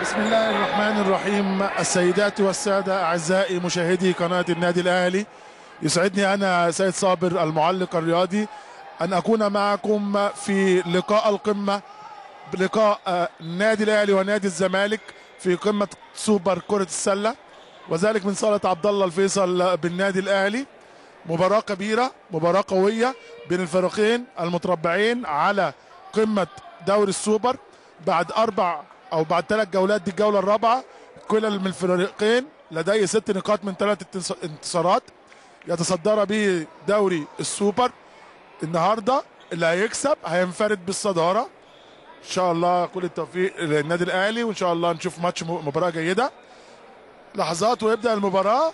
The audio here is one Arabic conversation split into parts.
بسم الله الرحمن الرحيم. السيدات والسادة أعزائي مشاهدي قناة النادي الأهلي يسعدني أنا سيد صابر المعلق الرياضي أن أكون معكم في لقاء القمة لقاء النادي الأهلي ونادي الزمالك في قمة سوبر كرة السلة وذلك من صالة عبد الله الفيصل بالنادي الأهلي. مباراة كبيرة مباراة قوية بين الفريقين المتربعين على قمة دوري السوبر. بعد أربع أو بعد ثلاث جولات دي الجولة الرابعة كل من الفريقين لديه ست نقاط من ثلاث انتصارات. يتصدر به دوري السوبر. النهارده اللي هيكسب هينفرد بالصدارة. إن شاء الله كل التوفيق للنادي الأهلي وإن شاء الله نشوف ماتش مباراة جيدة. لحظات ويبدا المباراة.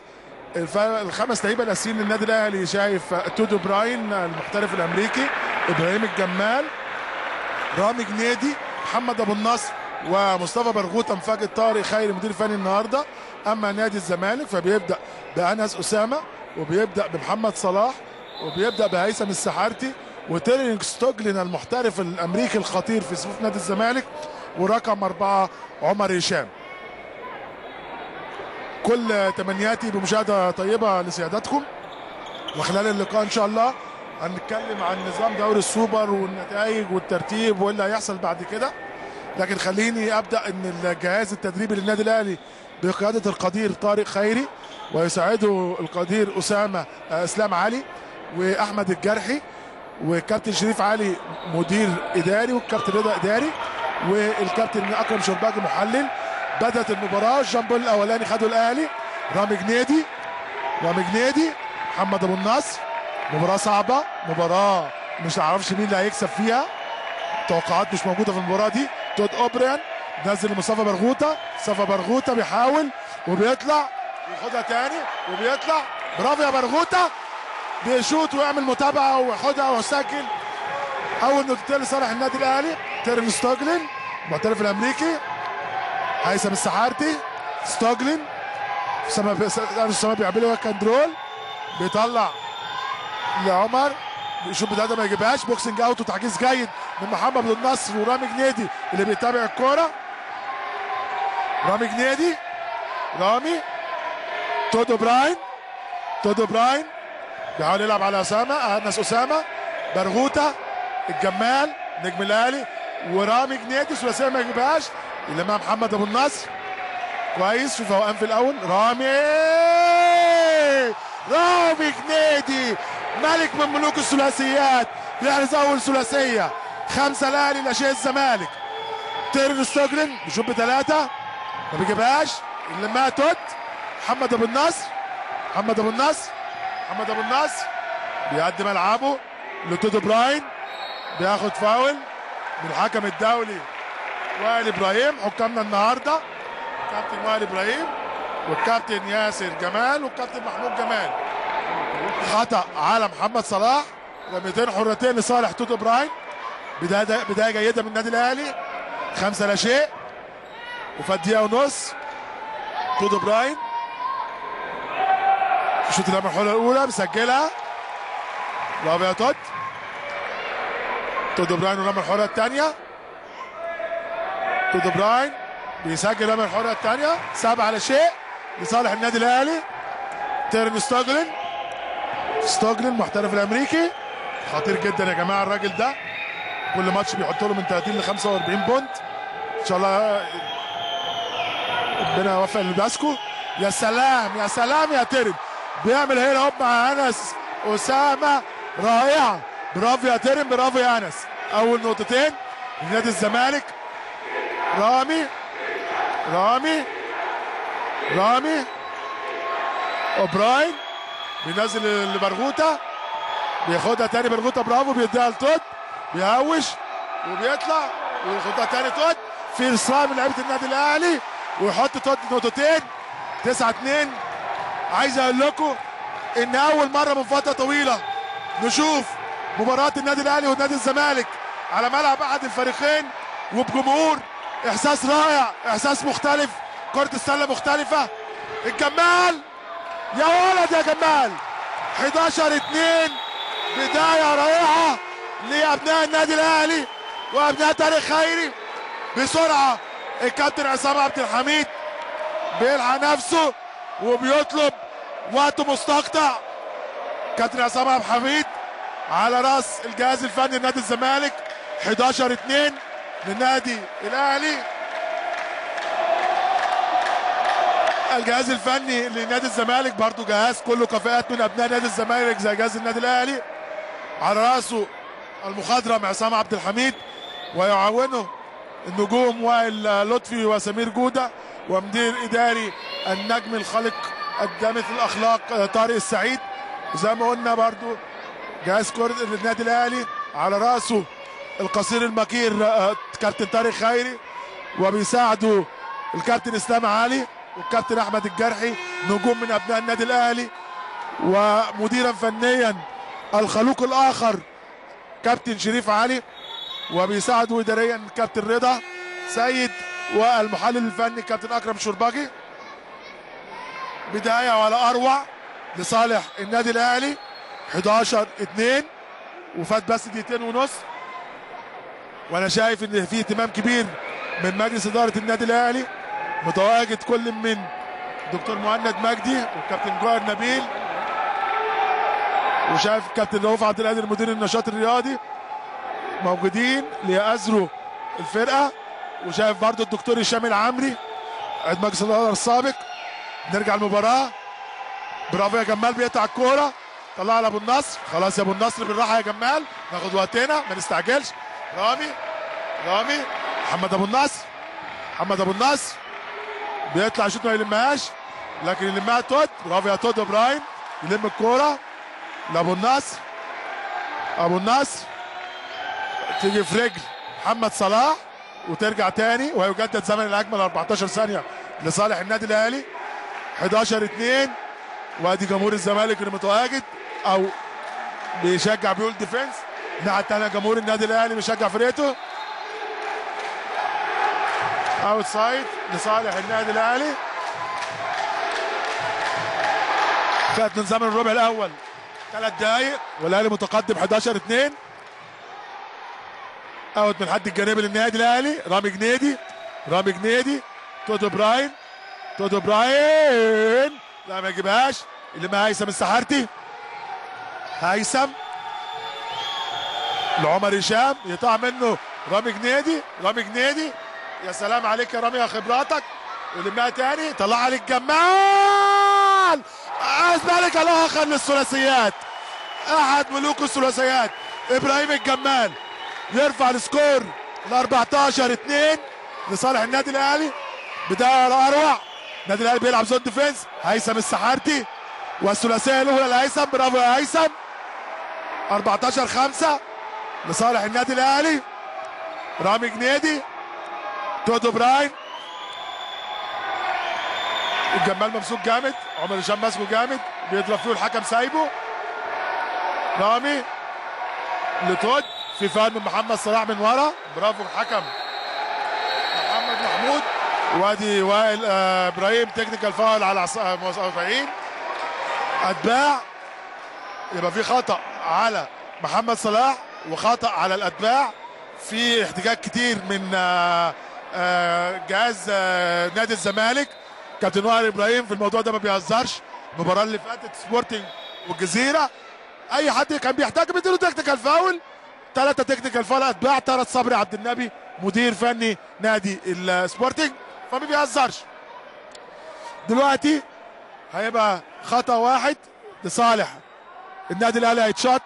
الخمس لعيبة الأساسيين للنادي الأهلي شايف تود أوبراين المحترف الأمريكي إبراهيم الجمال رامي جنيدي محمد أبو النصر. ومصطفى برغوثه مفاجئ طارق خيري مدير فني النهارده. أما نادي الزمالك فبيبدأ بأنس أسامة وبيبدأ بمحمد صلاح وبيبدأ بهيثم السحارتي وتيرينج ستوجلين المحترف الأمريكي الخطير في صفوف نادي الزمالك ورقم أربعة عمر هشام. كل تمنياتي بمشاهدة طيبة لسيادتكم. وخلال اللقاء إن شاء الله هنتكلم عن نظام دوري السوبر والنتائج والترتيب واللي هيحصل بعد كده. لكن خليني أبدأ إن الجهاز التدريبي للنادي الأهلي بقيادة القدير طارق خيري ويساعده القدير أسامة إسلام علي وأحمد الجرحي والكابتن شريف علي مدير إداري والكابتن رضا إداري والكابتن أكرم شرباجي محلل بدأت المباراة ال jump ball الأولاني خده الأهلي رامي جنيدي رامي جنيدي محمد أبو النصر. مباراة صعبة مباراة مش عارفش مين اللي هيكسب فيها. توقعات مش موجودة في المباراة دي. تود اوبراين نزل مصطفى برغوثه مصطفى برغوثه بيحاول وبيطلع وياخدها تاني وبيطلع. برافو يا برغوثه بيشوط ويعمل متابعة وياخدها ويسجل. أول نقطتين لصالح النادي الأهلي تيريل ستوجلين المحترف الأمريكي هيثم السحارتي ستوجلين اسامه بيعملوا pick and roll بيطلع لعمر. يشوط بداية ما يجيبهاش. boxing out وتحجيز جيد من محمد أبو النصر ورامي جنيدي اللي بيتابع الكورة. رامي جنيدي. رامي. تود أوبراين تود أوبراين بيحاول يلعب على أسامة. أنس أسامة. برغوتة. الجمال. نجم الأهلي. ورامي جنيدي. ثلاثية ما يجيبهاش. يلمها محمد ابو النصر كويس. شوف هو في الأول. رامي. رامي جنيدي. ملك من ملوك الثلاثيات بيحرز اول ثلاثيه خمسة الاهلي لا شيء الزمالك. تيريل ستوجلين بيشوط بثلاثه ما بيجيبهاش. مع تود. محمد أبو النصر محمد أبو النصر محمد أبو النصر بيقدم ملعبه لتود أوبراين. بياخد فاول من الحكم الدولي وائل إبراهيم حكامنا النهارده. كابتن وائل إبراهيم والكابتن ياسر جمال والكابتن محمود جمال. خطأ على محمد صلاح. رميتين حرتين لصالح تود أوبراين بداية بداية جيدة من النادي الأهلي. خمسة لا شيء. وفات دقيقه ونص تودو براين شوط الرمية الحرة الأولى مسجلها. برافو يا تود تود أوبراين ورمى الحره الثانية. تود أوبراين بيسجل رمى الحره الثانية. سبعة لا شيء لصالح النادي الأهلي. تيريل ستوجلين ستوجلين المحترف الأمريكي. خطير جدا يا جماعة الراجل ده. كل ماتش بيحط له من 30 ل 45 point. إن شاء الله ربنا يوفق الباسكو يا سلام يا سلام يا تيرن بيعمل هنا هوب مع أنس أسامة. رائعة. برافو يا تيرن برافو يا أنس. أول نقطتين. لنادي الزمالك. رامي. رامي. رامي. أوبراين. بينزل لبرغوته بياخدها تاني برغوته برافو بيديها لتوت. بيهوش وبيطلع وياخدها تاني توت. في اصرار من لعيبة النادي الأهلي. ويحط توت نقطتين. 9 2 عايز أقول لكم إن أول مرة من فترة طويلة نشوف مباراة النادي الأهلي ونادي الزمالك على ملعب أحد الفريقين وبجمهور إحساس رائع إحساس مختلف كرة السلة مختلفة. الجمال يا ولد يا جمال. 11 2 بداية رائعة لأبناء النادي الأهلي وأبناء تاريخ خيري. بسرعة الكابتن عصام عبد الحميد بيلحق نفسه وبيطلب وقت مستقطع. كابتن عصام عبد الحميد على رأس الجهاز الفني لنادي الزمالك. 11 2 للنادي الأهلي. الجهاز الفني لنادي الزمالك برضو جهاز كله كفاءات من أبناء نادي الزمالك زي جهاز النادي الأهلي. على رأسه المخضرم عصام عبد الحميد ويعاونه النجوم وائل لطفي وسمير جودة ومدير إداري النجم الخالق الدامث الأخلاق طارق السعيد. وزي ما قلنا برضو جهاز كرة النادي الأهلي. على رأسه القصير المكير كابتن طارق خيري وبيساعده الكابتن إسلام علي. والكابتن أحمد الجرحي نجوم من أبناء النادي الأهلي ومديرا فنيا الخلوق الآخر كابتن شريف علي وبيساعده اداريا كابتن رضا سيد والمحلل الفني كابتن أكرم شرباجي بداية ولا أروع لصالح النادي الأهلي 11 2 وفات بس دقيقتين ونص. وأنا شايف إن في اهتمام كبير من مجلس إدارة النادي الأهلي متواجد كل من دكتور مهند مجدي والكابتن جوهر نبيل. وشايف الكابتن رؤوف عبد القادر مدير النشاط الرياضي. موجودين ليأزروا الفرقة. وشايف برضو الدكتور هشام العمري عيد مجلس الإدارة السابق. نرجع المباراة. برافو يا جمال بيقطع الكورة. طلع لابو النصر. خلاص يا أبو النصر بالراحة يا جمال. ناخد وقتنا ما نستعجلش. رامي رامي محمد أبو النصر. محمد أبو النصر. بيطلع شوط ما يلمهاش. لكن يلمها تود. برافو يا تود إبراهيم. يلم الكورة. لأبو النصر. أبو النصر. تيجي في رجل. محمد صلاح. وترجع تاني. ويجدد زمن الأجمل 14 ثانية لصالح النادي الأهلي. 11 2 وأدي جمهور الزمالك اللي متواجد. أو بيشجع بيقول defense الناحيه الثانية جمهور النادي الأهلي بيشجع فرقته outside لصالح النادي الاهلي. فات من زمن الربع الأول. ثلاث دقائق والأهلي متقدم 11 2 out من الحد الجانبي للنادي الأهلي رامي جنيدي. رامي جنيدي تود أوبراين. تود أوبراين. لا ما يجيبهاش. يلمها هيثم السحارتي هيثم. لعمر هشام يقطع منه رامي جنيدي. رامي جنيدي. يا سلام عليك يا رامي يا خبراتك. ولمها تاني طلع عليك جمال. الآخر للثلاثيات. أحد ملوك الثلاثيات. إبراهيم الجمال يرفع ال score ل 14 2 لصالح النادي الأهلي. بداية اروع النادي الأهلي بيلعب zone defense هيثم السحارتي. والثلاثية الأولى لهيثم. برافو يا هيثم. 14 5 لصالح النادي الأهلي. رامي جنيدي. تود أوبراين الجمال ممسوك جامد. عمر هشام ماسكه جامد. بيضرب فيه الحكم سايبه. رامي لتود. في فان من محمد صلاح من ورا. برافو الحكم. محمد محمود. وادي وائل آه إبراهيم تكنيكال فاول على إبراهيم أتباع. يبقى في خطأ على محمد صلاح وخطأ على الأتباع. في احتجاج كتير من آه جهاز آه نادي الزمالك. كابتن وائل إبراهيم في الموضوع ده ما بيهزرش. المباراة اللي فاتت سبورتنج والجزيرة. أي حد كان بيحتاج بيديله technical foul ثلاثة technical foul أتباع. ثلاث صبري عبد النبي مدير فني نادي السبورتنج. فما بيهزرش. دلوقتي هيبقى خطأ واحد لصالح. النادي الأهلي هيتشاط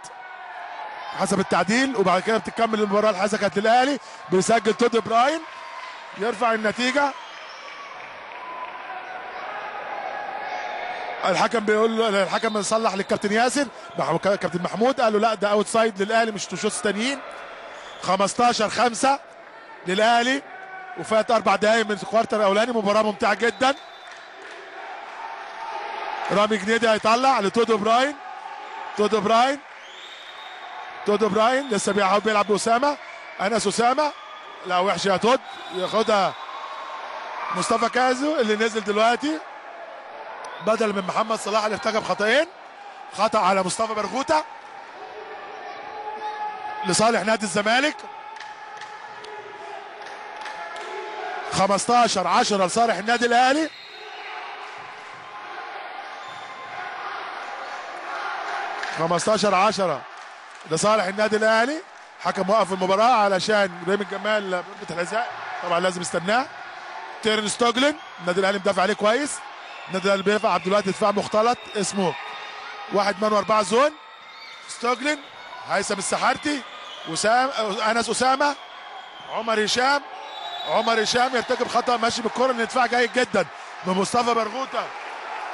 حسب التعديل وبعد كده بتكمل المباراة. ال basket للأهلي. بيسجل تود أوبراين يرفع النتيجة. الحكم بيقول له الحكم بيصلح للكابتن ياسر. كابتن محمود قال له لا ده outside للأهلي مش shots تانيين. 15 5 للأهلي وفات أربع دقائق من ال quarter الأولاني. مباراة ممتعة جدا. رامي جنيدي هيطلع لتودو براين تودو براين تودو براين لسه بيلعب بأسامة. أنس أسامة. لا وحش يا تود. ياخدها مصطفى كازو اللي نزل دلوقتي. بدل من محمد صلاح اللي ارتكب خطأين خطأ على مصطفى برغوته لصالح نادي الزمالك. 15 10 لصالح النادي الأهلي. خمستاشر عشرة لصالح النادي الأهلي. حكم وقف المباراة علشان إبراهيم الجمال ضربة الحذاء طبعا لازم يستناه. تيرن ستوجلن النادي الأهلي مدافع عليه كويس. النادي الأهلي بيدفع دلوقتي دفاع مختلط اسمه واحد man وأربعة zone. ستوجلن هيثم السحارتي وسام أنس أسامة عمر هشام. عمر هشام يرتكب خطأ ماشي بالكرة الدفاع جيد جدا من مصطفى برغوته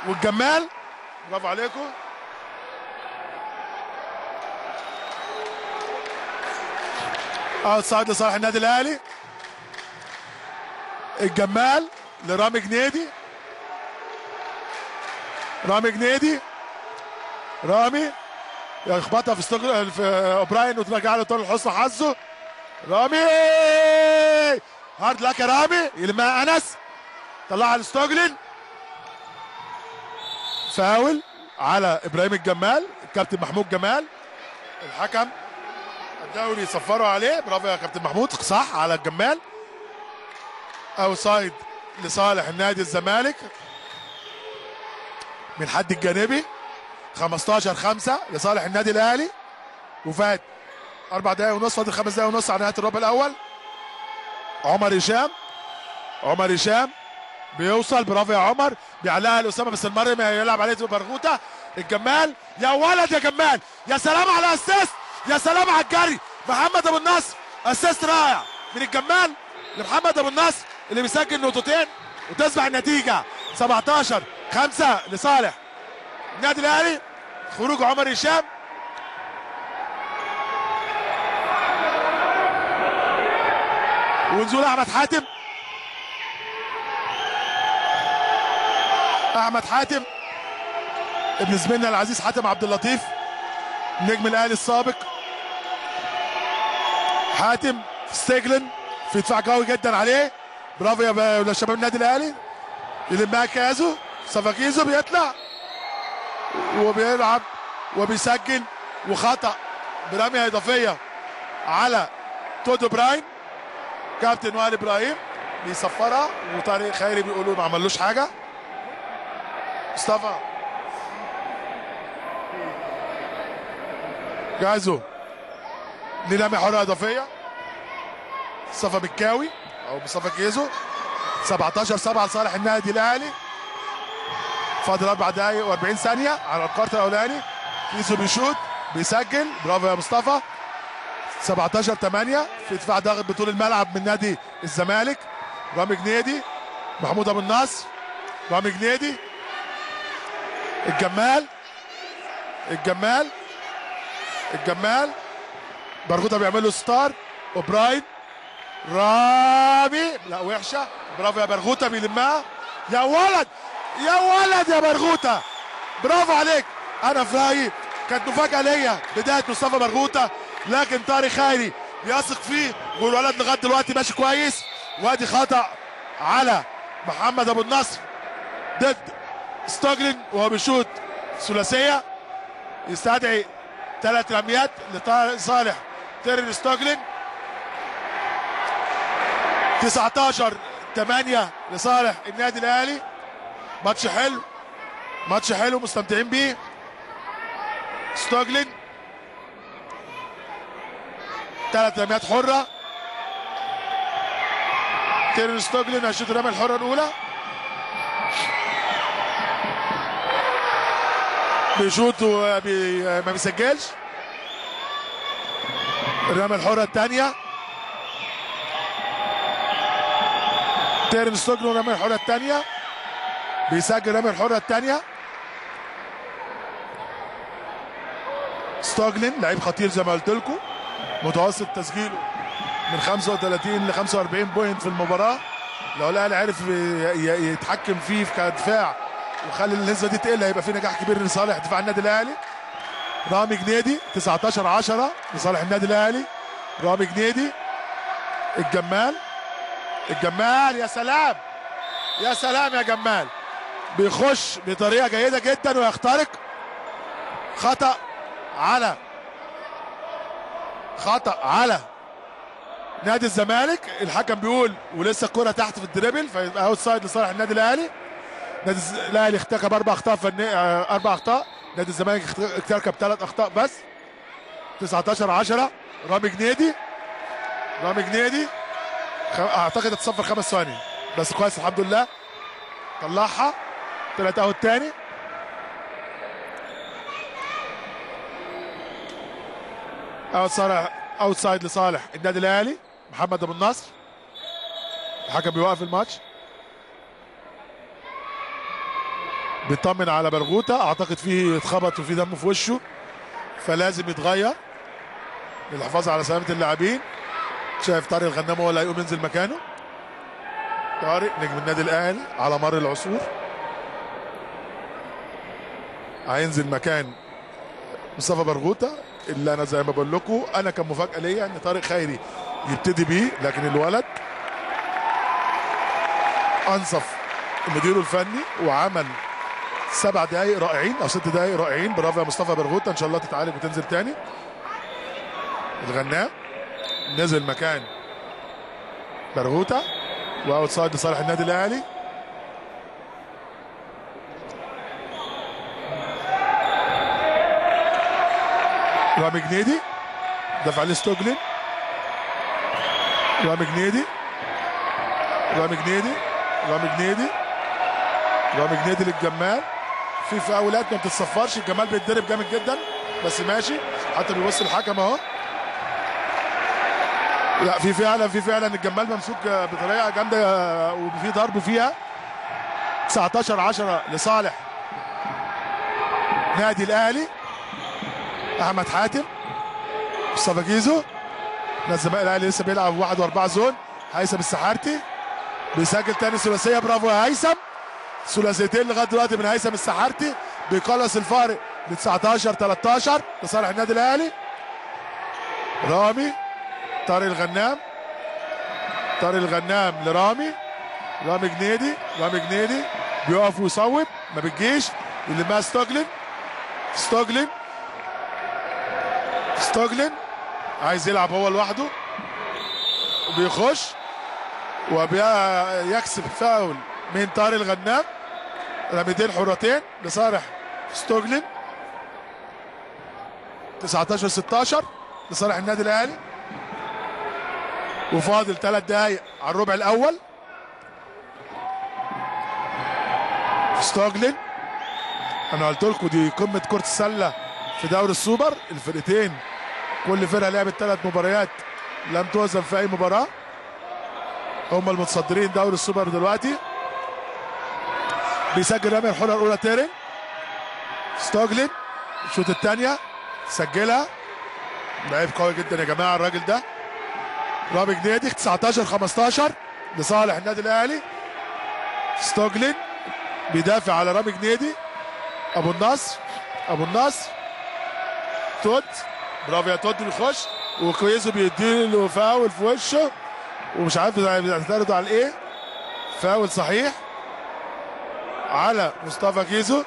والجمال برافو عليكم. outside لصالح النادي الأهلي. الجمال لرامي جنيدي. رامي جنيدي. رامي يخبطها في استغل في أوبراين وترجع له طول حسن حظه. رامي! hard luck يا رامي. يلمها أنس. طلعها لستوجلن فاول على إبراهيم الجمال. الكابتن محمود جمال. الحكم الدوري صفروا عليه. برافو يا كابتن محمود. صح على الجمال. أوسايد لصالح النادي الزمالك. من حد الجانبي. 15 5 لصالح النادي الأهلي. وفات أربع دقايق ونص. فاضل خمس دقايق ونص على نهاية الربع الأول. عمر هشام. عمر هشام بيوصل. برافو يا عمر. بيعلقها لاسامه بس المره ما يلعب عليه برغوته الجمال. يا ولد يا جمال. يا سلام على assist يا سلام على الجري. محمد أبو النصر assist رائع. من الجمال لمحمد أبو النصر اللي بيسجل نقطتين وتصبح النتيجة. 17 5 لصالح. النادي الأهلي خروج عمر هشام. ونزول أحمد حاتم. أحمد حاتم. ابن زميلنا العزيز حاتم عبد اللطيف نجم الأهلي السابق. حاتم ستيجلن في دفاع قوي جدا عليه. برافو يا شباب النادي الأهلي. يلمها كازو سفاكيزو بيطلع. وبيلعب وبيسجل وخطأ برميه إضافية على تودو براين. كابتن وائل إبراهيم بيصفرها وطارق خيري بيقولوا ما عملوش حاجة. مصطفى. جاهزوا للمي حره إضافية. مصطفى بكاوي أو مصطفى كيزو. 17 7 لصالح النادي الأهلي. فاضل أربع دقايق و40 ثانية على الكارت الأولاني. كيزو بيشوط بيسجل. برافو يا مصطفى. 17 8 في دفاع ضاغط بطول الملعب من نادي الزمالك. رامي جنيدي محمود أبو النصر رامي جنيدي. الجمال. الجمال. الجمال. برغوثه بيعمل له ستار وبراين رامي لا وحشة. برافو يا برغوثه بيلمها. يا ولد يا ولد يا برغوثه برافو عليك. أنا في رايي كانت مفاجأة ليا بداية مصطفى برغوثه لكن طارق خيري بيثق فيه والولد لغاية دلوقتي ماشي كويس. وادي خطا على محمد أبو النصر. ضد ستوجلن وهو بيشوط ثلاثية يستدعي ثلاث رميات لصالح تيرن ستوجلن 19 8 لصالح النادي الأهلي. ماتش حلو ماتش حلو مستمتعين بيه. ستوجلن ثلاث رميات حرة. تيرن ستوجلن هيشوط الرميه الحرة الأولى. بيشوط وبي... ما بيسجلش. الرميه الحره الثانية. تيرن ستوجلن الرميه الحره الثانية. بيسجل الرميه الحره الثانية. ستوجلن لعيب خطير زي ما قلت لكم. متوسط تسجيله من 35 ل 45 point في المباراة. لو الأهلي عرف يتحكم فيه كدفاع وخلي النسبة دي تقل هيبقى في نجاح كبير لصالح دفاع النادي الأهلي. رامي جنيدي 19 10 لصالح النادي الأهلي. رامي جنيدي الجمال. الجمال يا سلام. يا سلام يا جمال. بيخش بطريقة جيدة جدا ويخترق. خطأ على. خطأ على نادي الزمالك. الحكم بيقول ولسه الكرة تحت في ال dribble فيبقى outside لصالح النادي الأهلي. نادي الأهلي ارتكب أربع أخطاء فنيه آه، أربع أخطاء. نادي الزمالك ارتكب ثلاث أخطاء بس. 19 10 رامي جنيدي. رامي جنيدي. أعتقد اتصفر خمس ثواني. بس كويس الحمد لله. طلعها. طلعت أهو الثاني أوت صالح أوت سايد لصالح. النادي الأهلي. محمد أبو النصر. الحكم بيوقف الماتش. بيطمن على برغوته أعتقد فيه اتخبط وفي دم في وشه فلازم يتغير. للحفاظ على سلامة اللاعبين. شايف طارق الغنام هو اللي هيقوم ينزل مكانه. طارق نجم النادي الأهلي على مر العصور. هينزل مكان مصطفى برغوته اللي أنا زي ما بقول لكم أنا كان مفاجاه ليا إن طارق خيري يبتدي بيه لكن الولد أنصف مديره الفني وعمل سبع دقايق رائعين أو ست دقايق رائعين. برافو يا مصطفى برغوته إن شاء الله تتعالج وتنزل تاني. الغنام نزل مكان برغوته و outside لصالح النادي الأهلي. رامي جنيدي. دفع عليه ستوجلين. رامي جنيدي. رامي جنيدي. رامي جنيدي. رامي جنيدي للجمال. في فاولات ما بتتصفرش. الجمال بيتضرب جامد جدا. بس ماشي. حتى بيبص الحكم أهو. لا في فعلا في فعلا الجمال ممسوك بطريقة جامدة وفي ضرب فيها. 19 10 لصالح. نادي الأهلي. أحمد حاتم. مصطفى جيزو. الزمالك الأهلي لسه بيلعب واحد وأربعة زون. هيثم السحارتي. بيسجل تاني ثلاثية. برافو يا هيثم. ثلاثيتين لغاية دلوقتي من هيثم السحارتي بيقلص الفارق ل 19 13 لصالح النادي الأهلي. رامي طارق الغنام. طارق الغنام لرامي. رامي جنيدي رامي جنيدي. بيقف ويصوب ما بتجيش. اللي ما ستوجلن ستوجلن ستوجلن عايز يلعب هو لوحده. وبيخش. وبيكسب فاول من طارق الغنام. رميتين حرتين لصالح ستوجلن 19 16 لصالح النادي الأهلي. وفاضل ثلاث دقايق على الربع الأول. ستوجلن أنا قلت لكم دي قمة كرة السلة في دوري السوبر. الفرقتين كل فرقة لعبت ثلاث مباريات لم تهزم في أي مباراة. هم المتصدرين دوري السوبر دلوقتي. بيسجل رمي الحرة الأولى تيرن ستوجلن الشوط الثانية سجلها. لعيب قوي جدا يا جماعة الراجل ده. رامي جنيدي 19 15 لصالح النادي الأهلي. ستوجلن بيدافع على رامي جنيدي أبو النصر أبو النصر تود برافو يا تود بيخش. وجيزو بيديله فاول في وشه. ومش عارف بيعترضوا على إيه. فاول صحيح. على مصطفى جيزو.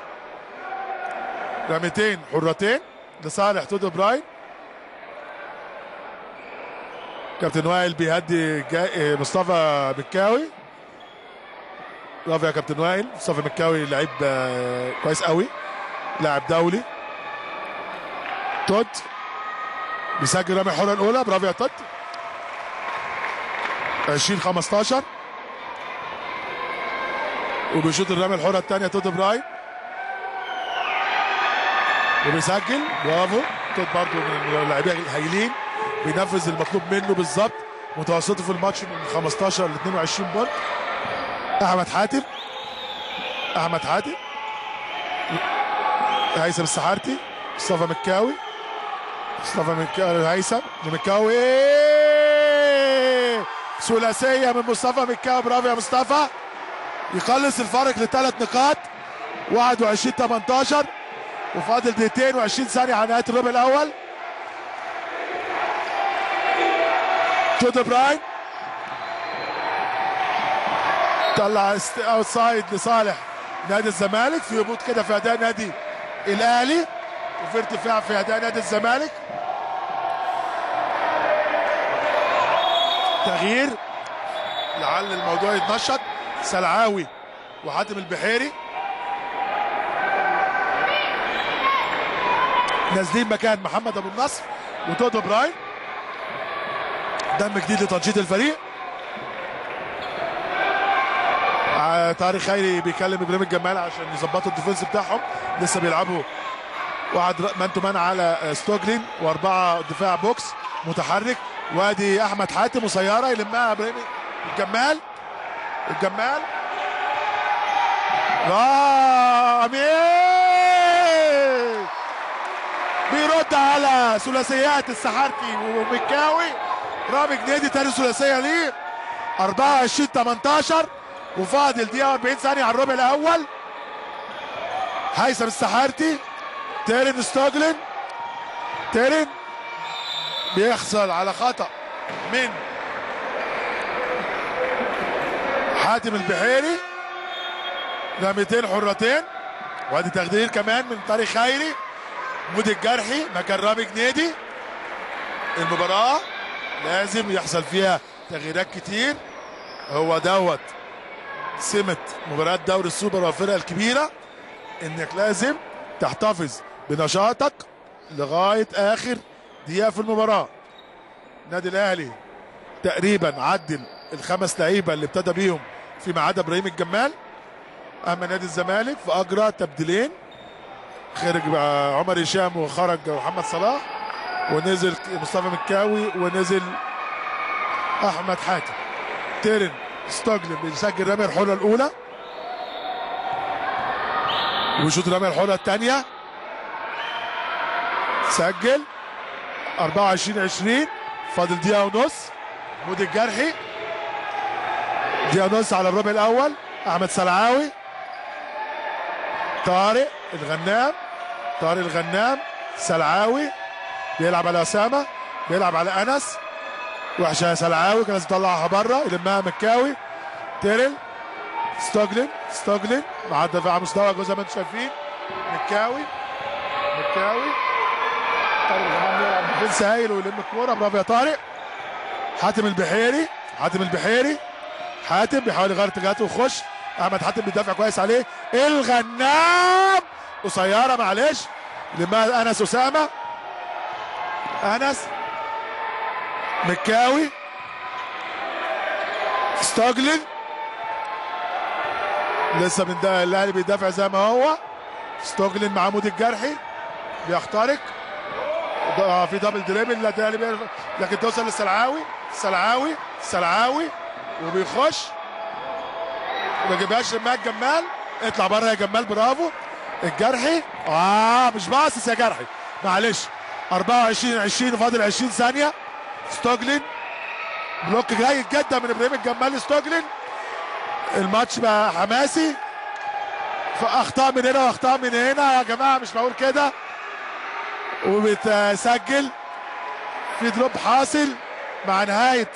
رميتين حرتين لصالح تودو براين. كابتن وائل بيهدي جا... مصطفى مكاوي. برافو يا كابتن وائل. مصطفى مكاوي لعيب آه، كويس قوي. لاعب دولي. تود بيسجل رمي الحرة الأولى برافو يا تود. 20 15 وبيشوط الرمي الحره الثانية تود براين وبيسجل. برافو. تود برضه من اللاعبين الهايلين بينفذ المطلوب منه بالظبط متوسطه في الماتش من 15 ل 22 بونت أحمد حاتم. أحمد حاتم. هيثم السحارتي. مصطفى مكاوي. مصطفى مكاوي هيثم مكاوي ثلاثيه من مصطفى مكاوي. برافو يا مصطفى. يخلص الفارق لثلاث نقاط. 21 18 وفاضل دقيقتين و20 ثانية على نهاية الربع الأول. تود براين. طلع outside لصالح نادي الزمالك في هبوط كده في أداء نادي الأهلي. وفي ارتفاع في أداء نادي الزمالك. تغيير. لعل الموضوع يتنشط. سلعاوي وحاتم البحيري. نازلين مكان محمد أبو النصر ودودو براين دم جديد لتنشيط الفريق. آه، طارق خيري بيكلم إبراهيم الجمال عشان يظبطوا ال defense بتاعهم. لسه بيلعبوا واحد man to man على آه، ستوجلين وأربعة دفاع box متحرك. وادي أحمد حاتم وسيارة يلمها إبراهيم الجمال. الجمال. رامي بيرد على ثلاثيات السحارتي ومكاوي. رامي جنيدي تاني ثلاثية ليه. 24 18 وفاضل دقيقة 40 ثانية على الربع الأول. هيثم السحارتي تيرن ستوجلن تيرن بيحصل على خطأ من حاتم البحيري. رميتين حرتين. وادي تغيير كمان من طارق خيري. مودي الجرحي مكان رامي جنيدي. المباراة لازم يحصل فيها تغييرات كتير. هو دوت سمة مباراة دوري السوبر والفرق الكبيرة. إنك لازم تحتفظ بنشاطك لغاية آخر دقيقة في المباراة. النادي الأهلي تقريبا عدل الخمس لعيبة اللي ابتدى بيهم فيما عدا إبراهيم الجمال أما نادي الزمالك فاجرى تبديلين خرج عمر هشام وخرج محمد صلاح ونزل مصطفى مكاوي ونزل أحمد حاتم. تيرن ستوجلن بيسجل رمي الحره الأولى. ويشوط رمي الحره الثانية. سجل 24 20 فاضل دقيقة ونص. مودي الجرحي. ونص على الربع الأول احمد سلعاوي طارق الغنام طارق الغنام سلعاوي بيلعب على اسامه بيلعب على انس وحشه سلعاوي كان لازم يطلعها بره يلمها مكاوي تيرل ستوجلن ستوجلن مع الدفاع مستوى زي ما أنتم شايفين مكاوي مكاوي طارق الغنام هايل ويلم الكوره برافو يا طارق حاتم البحيري حاتم البحيري حاتم بيحاول يغير اتجاهاته ويخش. أحمد حاتم بيدافع كويس عليه. الغنام! قصيره معلش. لما أنس أسامة. أنس. مكاوي. ستوجلن لسه من ده الأهلي بيدافع زي ما هو. ستوجلن مع عمود الجرحي. بيخترق. في double dribble. لكن توصل للسلعاوي. السلعاوي السلعاوي وبيخش. ما جابهاش رماك جمال. اطلع بره يا جمال برافو. الجرحي. آه مش باصص يا جرحي. معلش. 24 20 فاضل 20 ثانية. ستوجلين. block جيد جدا من إبراهيم الجمال ستوجلين. الماتش بقى حماسي. فاخطاء من هنا واخطاء من هنا. يا جماعة مش بقول كده. وبتسجل. في drop حاصل. مع نهاية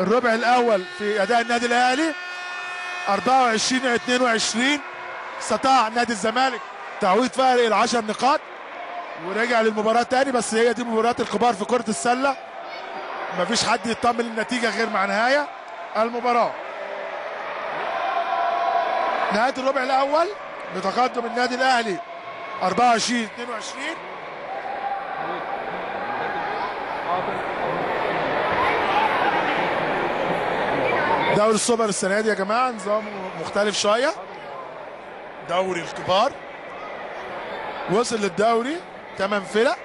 الربع الأول في أداء النادي الأهلي. 24 22 استطاع نادي الزمالك تعويض فارق العشر نقاط. ورجع للمباراة تاني بس هي دي مباريات الكبار في كرة السلة. مفيش حد يطمن النتيجة غير مع نهاية المباراة. نهاية الربع الأول بتقدم النادي الأهلي 24 22 دوري السوبر السنة دي يا جماعة نظام مختلف شوية. دوري الكبار. وصل للدوري ثمان فرق.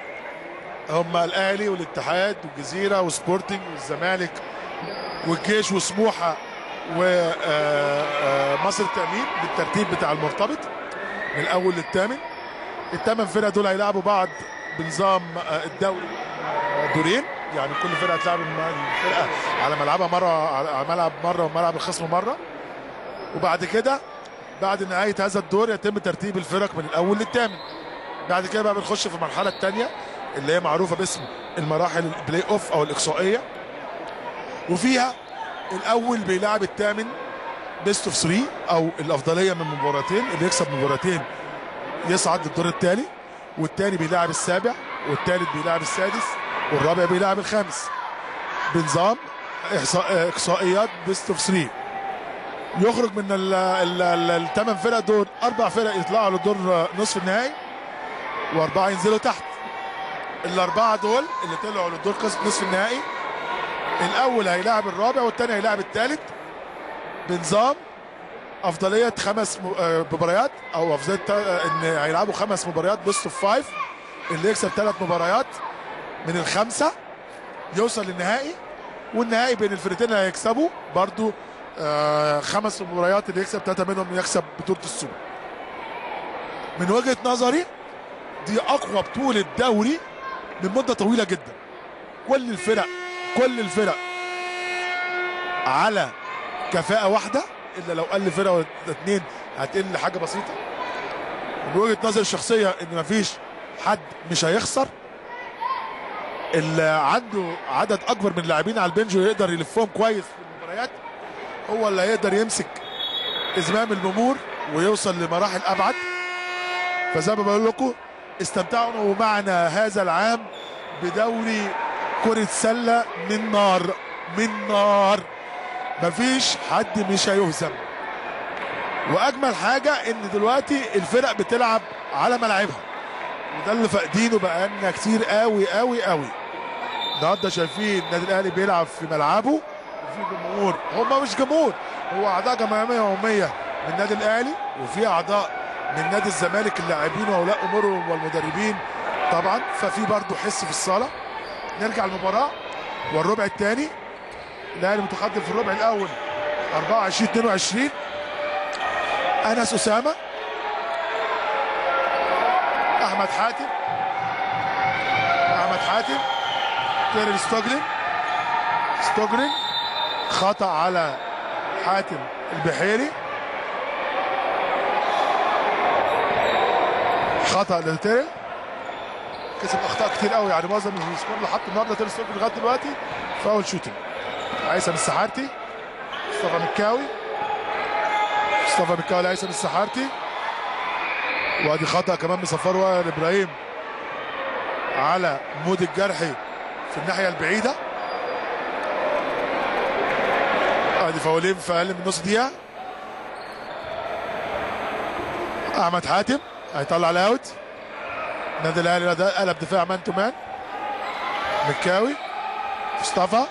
هم الأهلي والاتحاد والجزيرة وسبورتنج والزمالك والجيش وسموحة ومصر التأمين بالترتيب بتاع المرتبط من الأول للثامن. الثمان فرق دول هيلعبوا بعض بنظام آه، الدوري. آه، دورين. يعني كل فرقة هتلعب الفرقة على ملعبها مرة على ملعب مرة وملعب الخصم مرة. وبعد كده بعد نهاية هذا الدور يتم ترتيب الفرق من الأول للثامن. بعد كده بقى بنخش في المرحلة الثانية اللي هي معروفة باسم المراحل ال play off أو الإقصائية. وفيها الأول بيلعب الثامن best of 3 أو الأفضلية من مباراتين اللي يكسب مباراتين يصعد للدور الثاني والثاني بيلعب السابع والثالث بيلعب السادس. والرابع بيلعب الخامس. بنظام إقصائيات best of 3 يخرج من الثمان فرق دول أربع فرق يطلعوا للدور نصف النهائي وأربعة ينزلوا تحت. الأربعة دول اللي طلعوا للدور نصف النهائي الأول هيلاعب الرابع والثاني هيلاعب الثالث بنظام أفضلية خمس آه، مباريات أو أفضلية إن هيلعبوا خمس مباريات best of five اللي يكسب ثلاث مباريات من الخمسة يوصل للنهائي والنهائي بين الفرقتين اللي هيكسبوا برضو آه خمس مباريات اللي يكسب ثلاثة منهم يكسب بطولة السوبر. من وجهة نظري دي أقوى بطولة دوري من مده طويلة جدا. كل الفرق كل الفرق على كفاءة واحدة إلا لو قل فرقة ولا اتنين هتقل حاجة بسيطة. من وجهة نظري الشخصية إن مفيش حد مش هيخسر. اللي عنده عدد أكبر من اللاعبين على البنج ويقدر يلفهم كويس في المباريات. هو اللي هيقدر يمسك إزمام الأمور ويوصل لمراحل أبعد. فزي ما بقول لكم استمتعوا معنا هذا العام بدوري كرة سلة من نار من نار. مفيش حد مش هيهزم. وأجمل حاجة إن دلوقتي الفرق بتلعب على ملاعبها. وده اللي فاقدينه بقالنا كتير قوي قوي قوي النهارده شايفين النادي الاهلي بيلعب في ملعبه؟ وفي جمهور. هم مش جمهور. هو اعضاء جماهيرية يومية من النادي الاهلي وفي اعضاء من نادي الزمالك اللاعبين واولياء أمورهم والمدربين طبعا. ففي برضه حس في الصالة. نرجع المباراه والربع الثاني. الأهلي متقدم في الربع الأول 24 22 أنس أسامة أحمد حاتم أحمد حاتم. تيرل ستوجلين. ستوجلين خطأ على حاتم البحيري. خطأ لتيرل كسب أخطاء كتير قوي يعني معظم ال score اللي حطه النهارده تيرل ستوجلين لغاية دلوقتي foul shooting هيثم السحارتي مصطفى مكاوي. مصطفى مكاوي لهيثم السحارتي وادي خطأ كمان مصفر وائل إبراهيم على مود الجرحي. في الناحية البعيدة. ادي فاولين في أقل من نص دقيقة. أحمد حاتم هيطلع ال out. النادي الأهلي قلب دفاع man to man مكاوي. مصطفى.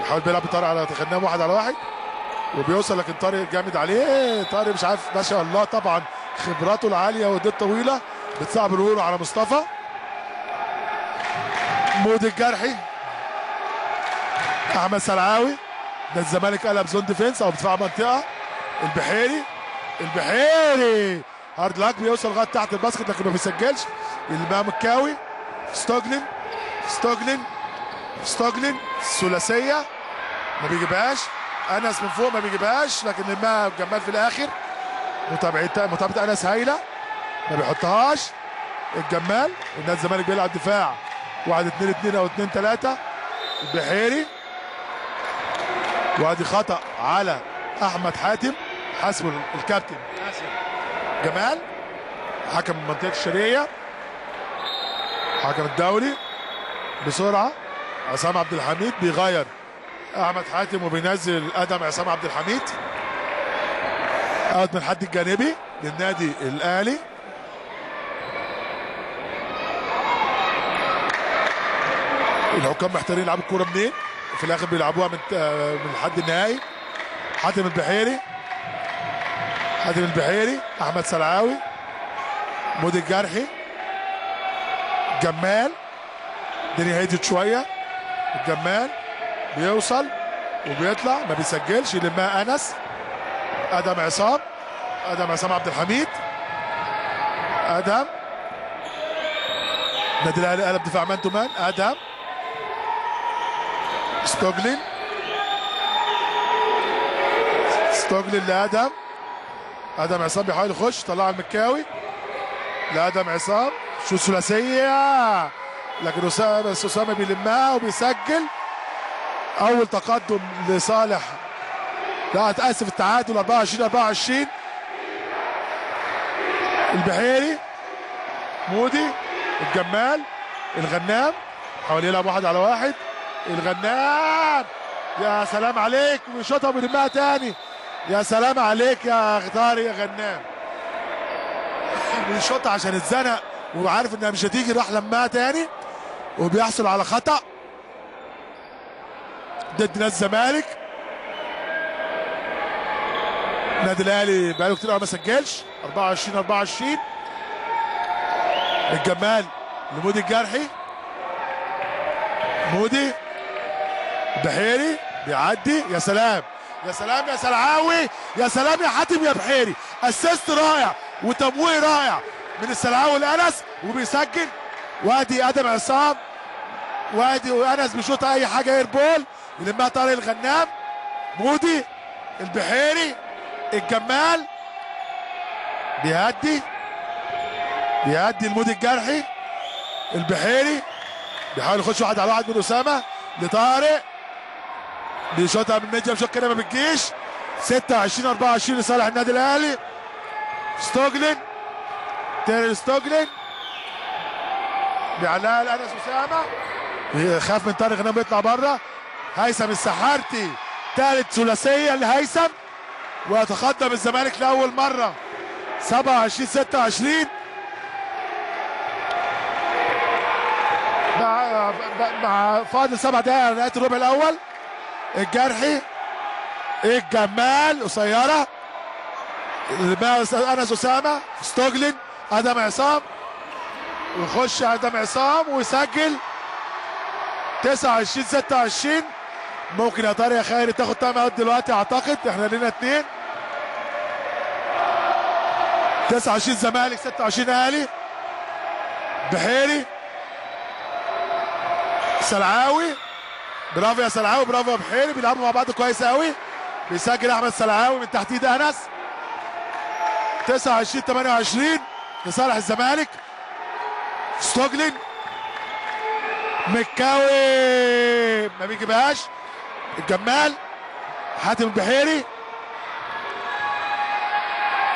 بيحاول بيلعب بطارق على الغنام واحد على واحد. وبيوصل لكن طارق جامد عليه. طارق مش عارف ما شاء الله طبعا خبراته العالية ودي الطويلة. بتصعب الورو على مصطفى. مود الجرحي. أحمد سلعاوي. ده الزمالك قلب zone defense أو دفاع منطقة. البحيري. البحيري. hard luck بيوصل لغاية تحت ال basket لكن ما بيسجلش. الإمام الكاوي. ستوجلين. ستوجلين. ستوجلين. ثلاثية. ما بيجيبهاش. أنس من فوق ما بيجيبهاش لكن الإمام جمال في الآخر. متابعه متابعة أنس هايلة. ما بيحطهاش. الجمال. والنادي الزمالك بيلعب دفاع. واحد اتنين اتنين أو اتنين تلاته البحيري. وادي خطأ على أحمد حاتم. حسب الكابتن. جمال. حكم منطقة الشرقية. حكم الدولي. بسرعة. عصام عبد الحميد بيغير أحمد حاتم وبينزل آدم عصام عبد الحميد. أوت من الحد الجانبي للنادي الأهلي. الحكام محتارين يلعبوا الكوره منين؟ في الآخر بيلعبوها من من الحد النهائي. حاتم البحيري. حاتم البحيري أحمد سلعاوي مودي الجرحي جمال. الدنيا هديت شوية. الجمال بيوصل وبيطلع ما بيسجلش. يلمها أنس. أدم عصام. أدم عصام عبد الحميد. أدم. النادي الأهلي قلب دفاع man to man. أدم. ستوجلين ستوجلين لآدم. آدم عصام بيحاول يخش طلع المكاوي لآدم عصام shoot ثلاثية. لكن اسامه أسامة بيلمها وبيسجل. أول تقدم لصالح. لا اتاسف التعادل 24 24 البحيري مودي الجمال الغنام. حاول يلعب واحد على واحد. الغنام يا سلام عليك ويشوطها ويلمها تاني. يا سلام عليك يا طارق يا غنام بيشوطها عشان اتزنق وعارف إنها مش هتيجي راح لمها تاني وبيحصل على خطأ. ضد نادي الزمالك. النادي الأهلي بقاله كتير قوي ما سجلش. 24 24 الجمال لمودي الجرحي. مودي. بحيري بيعدي. يا سلام. يا سلام يا سلعاوي. يا سلام يا حاتم يا بحيري. assist رائع وتمويه رائع من السلعاوي لانس وبيسجل. وادي آدم عصام. وادي وانس بيشوط أي حاجة air ball. يلمها طارق الغنام. مودي البحيري. الجمال. بيهدي. بيهدي المودي الجرحي. البحيري. بيحاول يخش واحد على واحد من أسامة. لطارق. بيشوطها من medium shot كده ما بتجيش. 26 24 لصالح النادي الأهلي. ستوجلن تيري ستوجلن بيعلقها لانس أسامة. خاف من طارق غنام بيطلع بره هيثم السحارتي ثالث ثلاثية لهيثم. ويتقدم الزمالك لأول مرة. 27 26 مع مع فاضل سبع دقائق نهاية الربع الأول. الجرحي الجمال قصيره أنس أسامة ستوجلن آدم عصام. ويخش آدم عصام ويسجل. 29 26 ممكن يا طارق يا خيري تاخد time out دلوقتي أعتقد إحنا لينا اثنين 29 زمالك 26 أهلي. بحيري. سلعاوي. برافو يا سلعاوي برافو يا بحيري بيلعبوا مع بعض كويس قوي. بيسجل أحمد سلعاوي من تحت إيد انس 29 28 لصالح الزمالك. ستوجلين. مكاوي. ما بيجيبهاش. الجمال. حاتم البحيري.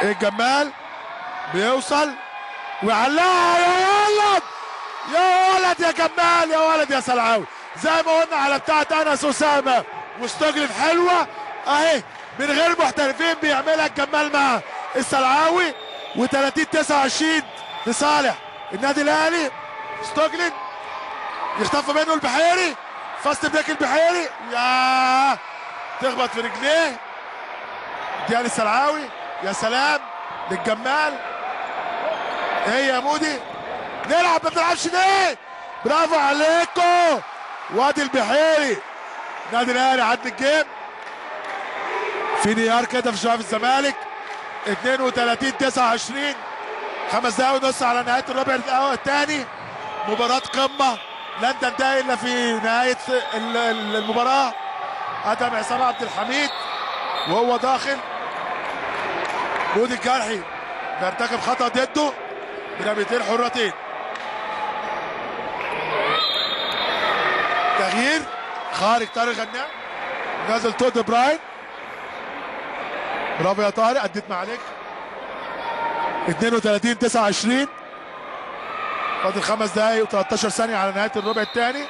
الجمال. بيوصل. ويعلقها يا ولد! يا ولد يا جمال يا ولد يا سلعاوي. زي ما قلنا على بتاعت انس اسامه واستجلب حلوة. أهي من غير محترفين بيعملها الجمال مع السلعاوي. و30 29 لصالح. النادي الأهلي ستوجلن يخطف منه البحيري. fast break البحيري. يا تخبط في رجليه. ديان السلعاوي. يا سلام للجمال. إيه يا مودي؟ نلعب ما بنلعبش ليه؟ برافو عليكم. وادي البحيري. نادي الأهلي عد الجيم. في نيار كده في شباب الزمالك. 32 29 خمس دقايق ونص على نهاية الربع الثاني. مباراة قمة. لن تنتهي إلا في نهاية المباراة. آدم عصام عبد الحميد. وهو داخل. مودي الجرحي بيرتكب خطأ ضده. برميتين حرتين. تغيير خارج طارق غنام نازل تود براين. برافو يا طارق اديت ما عليك. 32 29 فاضل خمس دقايق و13 ثانية على نهاية الربع الثاني.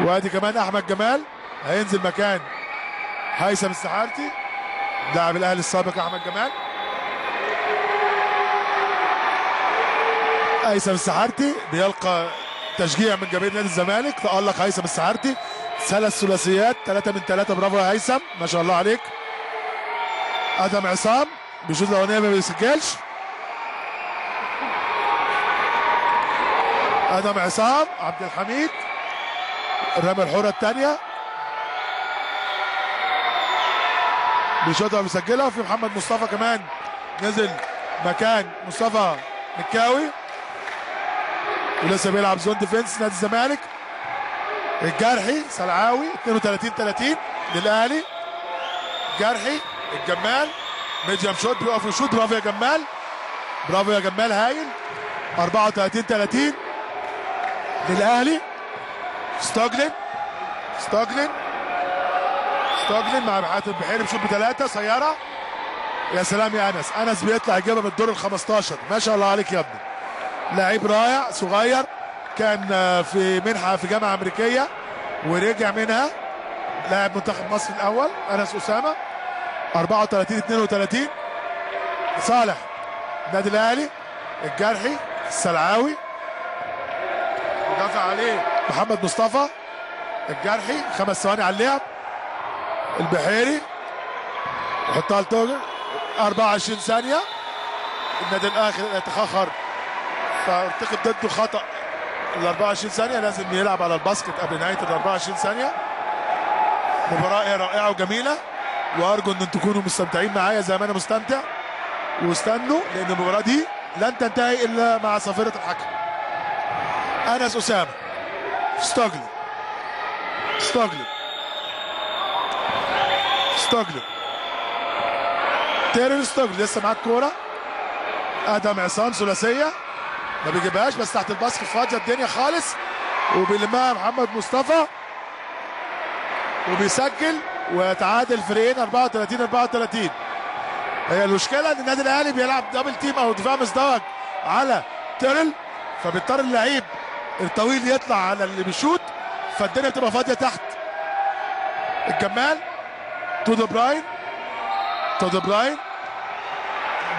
وادي كمان أحمد جمال. هينزل مكان هيثم السحارتي لاعب الأهلي السابق أحمد جمال. هيثم السحارتي بيلقى تشجيع من جماهير نادي الزمالك تألق هيثم السحارتي ثلاث ثلاثيات ثلاثة من ثلاثة برافو يا هيثم ما شاء الله عليك. آدم عصام بيشوط الأولانية ما بيسجلش. آدم عصام عبد الحميد الرمى الحره الثانية بيشوطها وبيسجلها وفي محمد مصطفى كمان نزل مكان مصطفى مكاوي. ولسه بيلعب zone defense نادي الزمالك. الجرحي سلعاوي 32 30 للأهلي. جرحي الجمال. medium shoot بيقف يشوط برافو يا جمال. برافو يا جمال هايل. 34 30 للأهلي. ستوجلن ستوجلن ستوجلن مع حاتم البحيري بيشوط بثلاثة سيارة. يا سلام يا أنس. أنس بيطلع يجيبها من الدور ال 15 ما شاء الله عليك يا ابني. لعيب رائع صغير كان في منحة في جامعة أمريكية ورجع منها لاعب منتخب مصر الأول أنس أسامة 34 32 صالح النادي الأهلي الجرحي السلعاوي دافع عليه محمد مصطفى الجرحي خمس ثواني على اللعب البحيري يحطها لتوجر 24 ثانية النادي الآخر يتخخر فارتكب ضده خطأ. ال 24 ثانية لازم يلعب على الباسكت قبل نهاية ال 24 ثانية. مباراة رائعة وجميلة. وأرجو ان تكونوا مستمتعين معايا زي ما أنا مستمتع. واستنوا لأن المباراة دي لن تنتهي إلا مع صافره الحكم. أنس أسامة. ستوجلي ستوجلي ستوجلي تيرل ستوجلي لسه معاه الكوره آدم عصام ثلاثية. ما بيجيبهاش بس تحت ال basket فاضية الدنيا خالص. وبيلمها محمد مصطفى. وبيسجل ويتعادل فريقين 34 34 هي المشكلة إن النادي الأهلي بيلعب double team أو دفاع مزدوج على تيرل فبيضطر اللعيب الطويل يطلع على اللي بيشوط فالدنيا بتبقى فاضية تحت. الجمال تودو براين. تودو براين.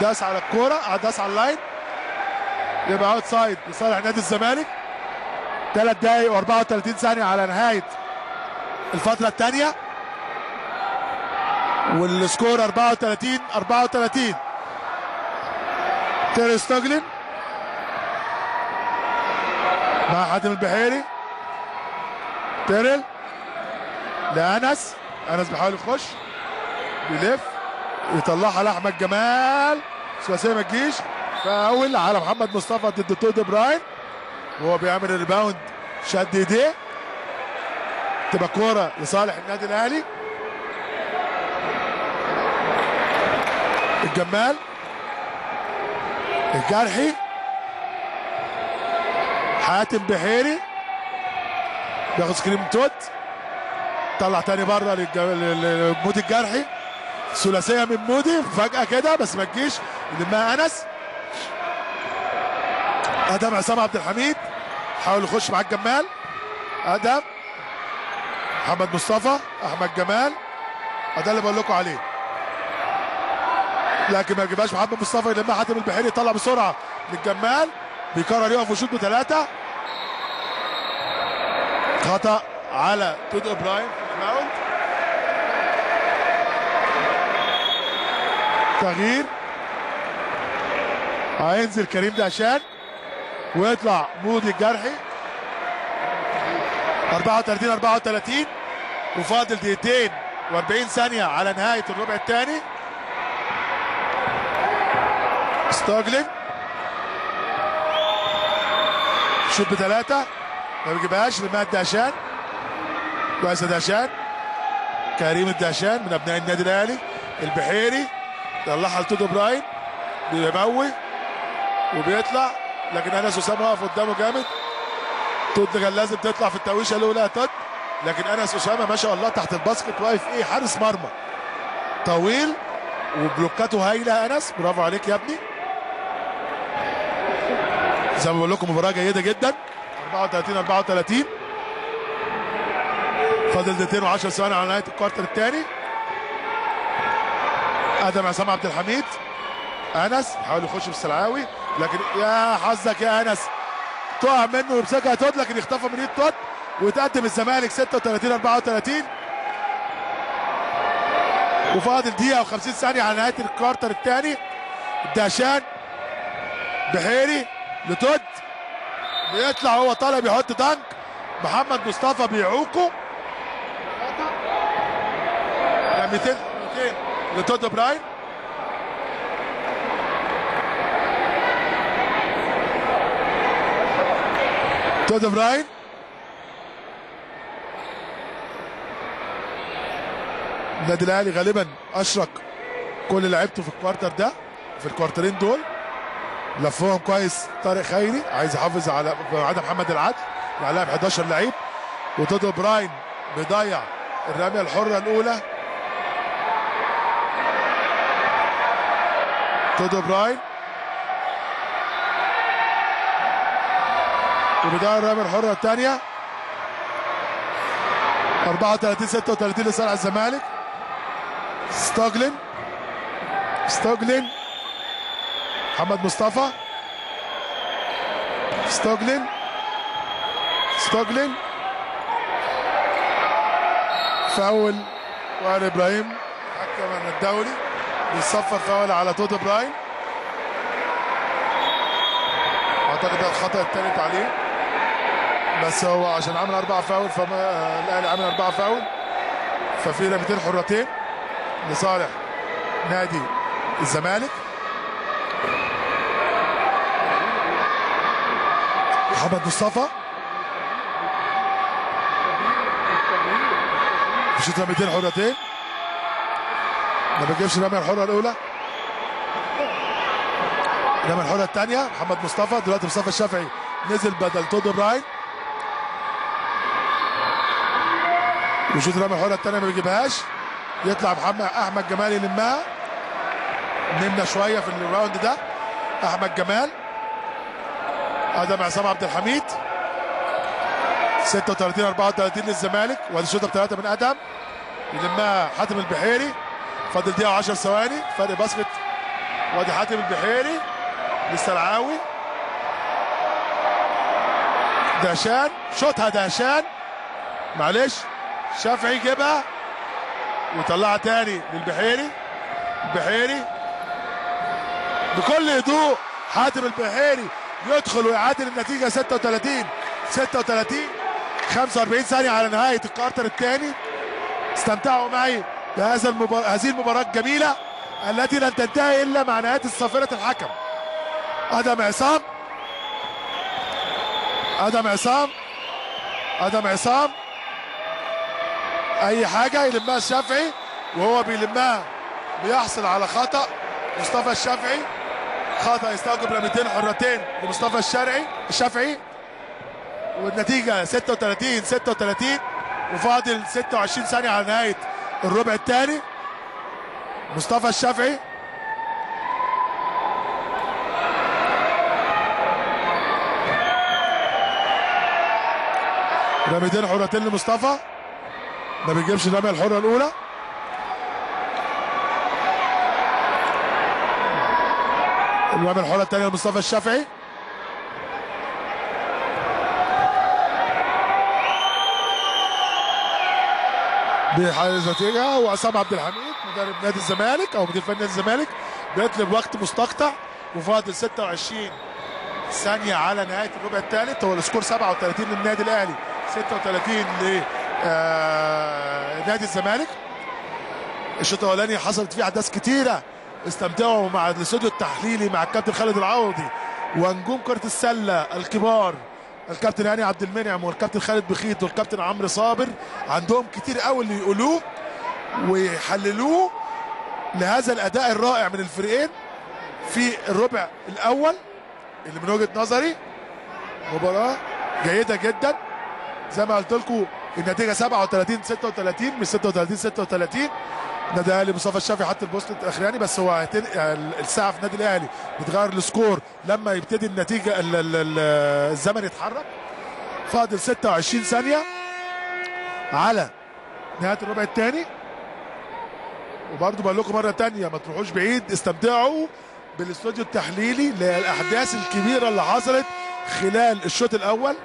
داس على الكورة داس على ال line. يبقى out side لصالح نادي الزمالك. ثلاث دقايق و34 ثانية على نهاية الفترة الثانية وال score 34 34 تيري ستوجلين. مع حاتم البحيري. تيرل لأنس. أنس بيحاول يخش. بيلف. يطلعها لأحمد جمال. ثلاثيه ما تجيش. فاول على محمد مصطفى ضد تود براين. وهو بيعمل ال rebound. شد ايديه تبقى كورة لصالح النادي الأهلي. الجمال. الجرحي. حاتم بحيري. بياخد screen من تود. طلع تاني بره لمودي الجرحي. ثلاثية من مودي. فجأة كده بس ما تجيش. يلمها أنس. آدم عصام عبد الحميد. حاول يخش مع الجمال. آدم. محمد مصطفى. أحمد جمال. ده اللي بقول لكم عليه. لكن ما يجيبهاش محمد مصطفى يلمها حاتم البحيري يطلع بسرعة للجمال. بيقرر يقف ويشوط بثلاثة. خطأ على تود إبراهيم تغيير. هينزل كريم دهشان ويطلع مودي الجرحي. 34 34 وفاضل دقيقتين و40 ثانية على نهاية الربع الثاني. ستوجلين شوط بثلاثة. ما بيجيبهاش لمات دهشان كويس دهشان كريم الدهشان من أبناء النادي الأهلي. البحيري. طلعها لتودو براين. بيموي. وبيطلع. لكن أنس أسامة واقف قدامه جامد. تود كان لازم تطلع في التويشة الأولى تود لكن أنس أسامة ما شاء الله تحت ال basket واقف إيه حارس مرمى. طويل و block اته هايلة أنس. برافو عليك يا ابني. زي ما بقول لكم مباراة جيدة جدا. 34 34 فاضل دقيقتين و10 ثواني على نهاية ال quarter الثاني. أدم عصام عبد الحميد. أنس يحاول يخش بالسلعاوي لكن يا حظك يا انس. تقع منه ويمسكها تود لكن يخطفها من ايد تود ويتقدم الزمالك 36 34 وفاضل دقيقة و50 ثانية على نهاية ال quarter الثاني. دهشان بحيري لتود بيطلع هو طالع بيحط دنك. محمد مصطفى بيعوقه. 200 200 لتود براين تود براين النادي الأهلي غالبا اشرك كل لعيبته في الكوارتر ده في ال quarter ين دول. لفهم كويس طارق خيري عايز يحافظ على عدم محمد العدل يعني لاعب 11 لعيب. وتودو براين بيضيع الرمية الحرة الأولى. تودو براين وبيضيع الرميه الحرة الثانية. 34 36 لصالح الزمالك. ستوجلن ستوجلن محمد مصطفى. ستوجلن ستوجلن فاول وائل إبراهيم حكم الدوري بيصفر فاول على تود إبراهيم. أعتقد الخطأ الثالث عليه بس هو عشان عمل أربعة فاول فما الأهلي عمل أربعة فاول. ففي رميتين حرتين لصالح نادي الزمالك. محمد مصطفى. بيشوط رميتين حرتين. ما بيجيبش الرميه الحرة الأولى. الرميه الحرة الثانية محمد مصطفى. دلوقتي مصطفى الشافعي نزل بدل تود براين وشوط الرميه الحره الثانية ما بيجيبهاش. يطلع محمد أحمد جمال يلمها. نمنا شوية في ال rebound ده. أحمد جمال. آدم عصام عبد الحميد. 36 34 للزمالك. وادي الشوطه بثلاثه من آدم يلمها حاتم البحيري. فاضل دقيقة 10 ثواني. فرق basket. وادي حاتم البحيري. للسلعاوي دهشان شوطها دهشان معلش. شافعي جابها وطلعها تاني للبحيري. البحيري بكل هدوء حاتم البحيري يدخل ويعادل النتيجة 36 36 45 ثانية على نهاية الكارتر الثاني. استمتعوا معي بهذا المبار... هذه المباراة الجميلة التي لن تنتهي إلا مع نهاية صافره الحكم. آدم عصام. آدم عصام. آدم عصام. أي حاجة يلمها الشافعي وهو بيلمها بيحصل على خطأ. مصطفى الشافعي خطأ يستوجب رميتين حرتين لمصطفى الشرعي الشافعي. والنتيجة 36 36 وفاضل 26 ثانية على نهاية الربع الثاني. مصطفى الشافعي. رميتين حرتين لمصطفى. ما بيجيبش الرميه الحرة الأولى. الرميه الحرة الثانية لمصطفى الشافعي. بيحرز نتيجة وعصام عبد الحميد مدرب نادي الزمالك أو مدير فني نادي الزمالك بيطلب وقت مستقطع وفاضل 26 ثانية على نهاية الربع الثالث. هو السكور 37 للنادي الأهلي 36 ل نادي الزمالك. الشوط الأولاني حصلت فيه أحداث كتيرة. استمتعوا مع الاستوديو التحليلي مع الكابتن خالد العوضي. ونجوم كرة السلة الكبار. الكابتن هاني عبد المنعم والكابتن خالد بخيت والكابتن عمرو صابر عندهم كتير قوي اللي يقولوه ويحللوه لهذا الأداء الرائع من الفريقين. في الربع الأول اللي من وجهة نظري مباراة جيدة جدا. زي ما قلت لكم النتيجة 37 36 مش 36 36 النادي الأهلي مصطفى الشافعي حط البوست الأخراني بس هو. الساعة في النادي الأهلي بتغير السكور لما يبتدي النتيجة ال... ال... ال... الزمن يتحرك. فاضل 26 ثانية على نهاية الربع الثاني. وبرضه بقول لكم مرة ثانية ما تروحوش بعيد استمتعوا بالاستوديو التحليلي للأحداث الكبيرة اللي حصلت خلال الشوط الأول.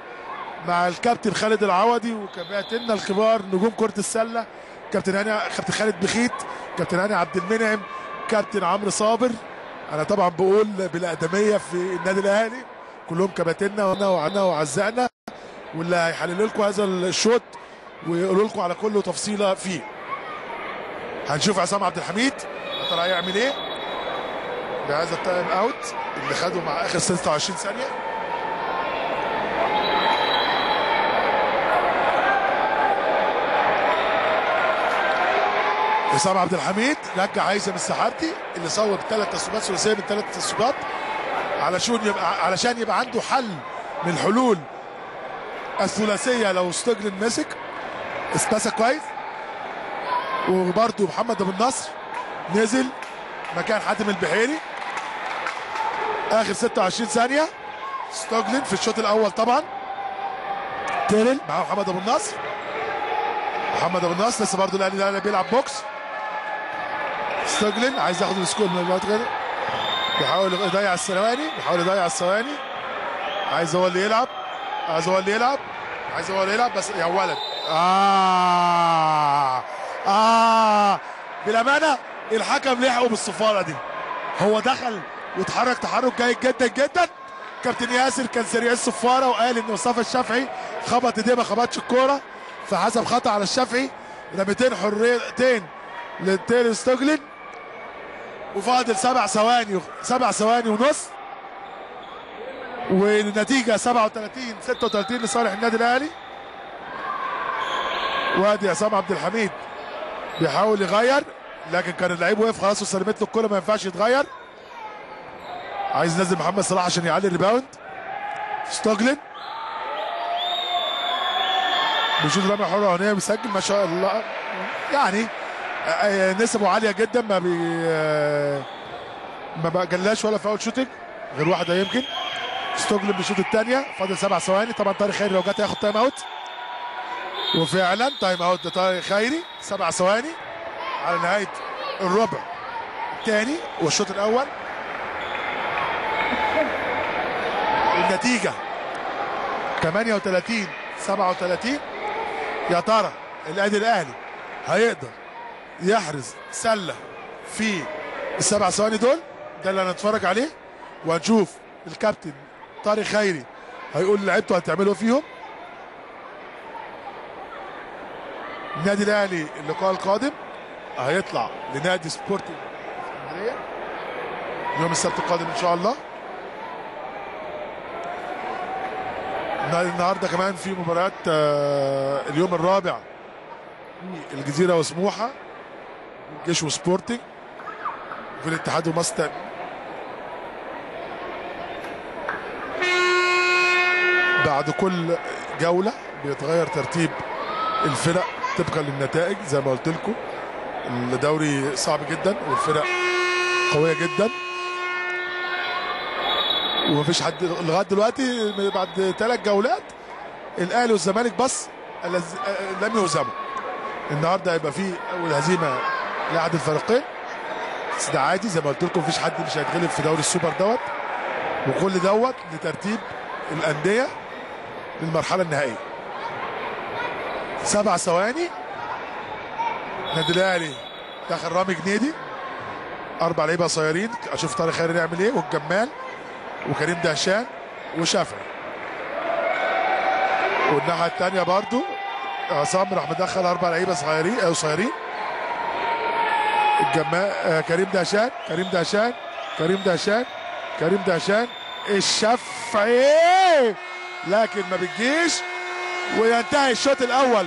مع الكابتن خالد العوضي وكباتننا الكبار نجوم كرة السلة. كابتن هاني كابتن خالد بخيت كابتن هاني عبد المنعم كابتن عمرو صابر. أنا طبعا بقول بالاقدميه في النادي الأهلي. كلهم كباتننا وعنا وعزقنا واللي هيحللوا لكم هذا الشوط ويقولوا لكم على كل تفصيلة فيه. هنشوف عصام عبد الحميد. ترى هيعمل إيه؟ بهذا التايم أوت اللي خده مع آخر 26 ثانية. عصام عبد الحميد رجع هيثم السحارتي اللي صوب ثلاث تصويبات ثلاثيه من ثلاث تصويبات علشان يبقى علشان يبقى عنده حل من الحلول الثلاثية لو استجلن مسك استمسك كويس. وبرده محمد أبو النصر نزل مكان حاتم البحيري. آخر 26 ثانية. ستوجلن في الشوط الأول طبعا. تيرل مع محمد أبو النصر. محمد أبو النصر لسه برضه الاهلي بيلعب box. ستوجلن عايز ياخد ال score من الوقت كده بيحاول يضيع الثواني بيحاول يضيع الثواني. عايز هو اللي يلعب. عايز هو اللي يلعب. عايز هو اللي يلعب بس يا ولد آه. آه. بالأمانة الحكم لحقه بالصفارة دي. هو دخل واتحرك تحرك جيد جدا جدا. كابتن ياسر كان سريع الصفارة وقال إن مصطفى الشافعي خبط إيديه ما خبطش الكورة. فحسب خطأ على الشافعي. رميتين حريتين لتير ستوجلين وفاضل سبع ثواني سبع ثواني ونص. والنتيجة 37 36 لصالح النادي الأهلي. وادي عصام عبد الحميد بيحاول يغير لكن كان اللعيب واقف خلاص وسلمت له الكوره ما ينفعش يتغير. عايز ينزل محمد صلاح عشان يعلي ال rebound. ستوجلن. بيشوط رمي حره هنا بيسجل ما شاء الله. يعني نسبه عالية جدا ما بي ما جلاش ولا foul shooting غير واحدة يمكن. ستوجلن بيشوط الثانية فاضل سبع ثواني. طبعا طارق خيري لو جت هياخد time out وفعلا time out لطارق خيري سبع ثواني. على نهاية الربع الثاني والشوط الأول. النتيجة 38 37 يا ترى النادي الأهلي هيقدر يحرز سلة في السبع ثواني دول. ده اللي هنتفرج عليه. وهنشوف الكابتن طارق خيري هيقول لعيبته هتعملوا فيهم. النادي الأهلي اللقاء القادم هيطلع لنادي سبورتنج اسكندرية يوم السبت القادم إن شاء الله. النهارده كمان في مباريات اليوم الرابع الجزيرة وسموحة. الجيش وسبورتنج في الاتحاد وماستر. بعد كل جولة بيتغير ترتيب الفرق طبقا للنتائج زي ما قلت لكم. الدوري صعب جدا والفرق قوية جدا. ومفيش حد لغاية دلوقتي بعد ثلاث جولات الأهلي والزمالك بس لم يهزموا. النهارده هيبقى في أول هزيمة لاحد الفريقين. بس ده عادي زي ما قلت لكم مفيش حد مش هيتغلب في دوري السوبر دوت. وكل دوت لترتيب الأندية للمرحلة النهائية. سبع ثواني. النادي الأهلي دخل رامي جنيدي. أربع لعيبة قصيرين. أشوف طارق خيري يعمل إيه والجمال وكريم دهشان وشافعي. والناحية الثانية برضو عصام راح مدخل أربع لعيبة صغيرين قصيرين. الجمال آه كريم دهشان كريم دهشان كريم دهشان كريم دهشان. الشافعي لكن ما بتجيش. وينتهي الشوط الأول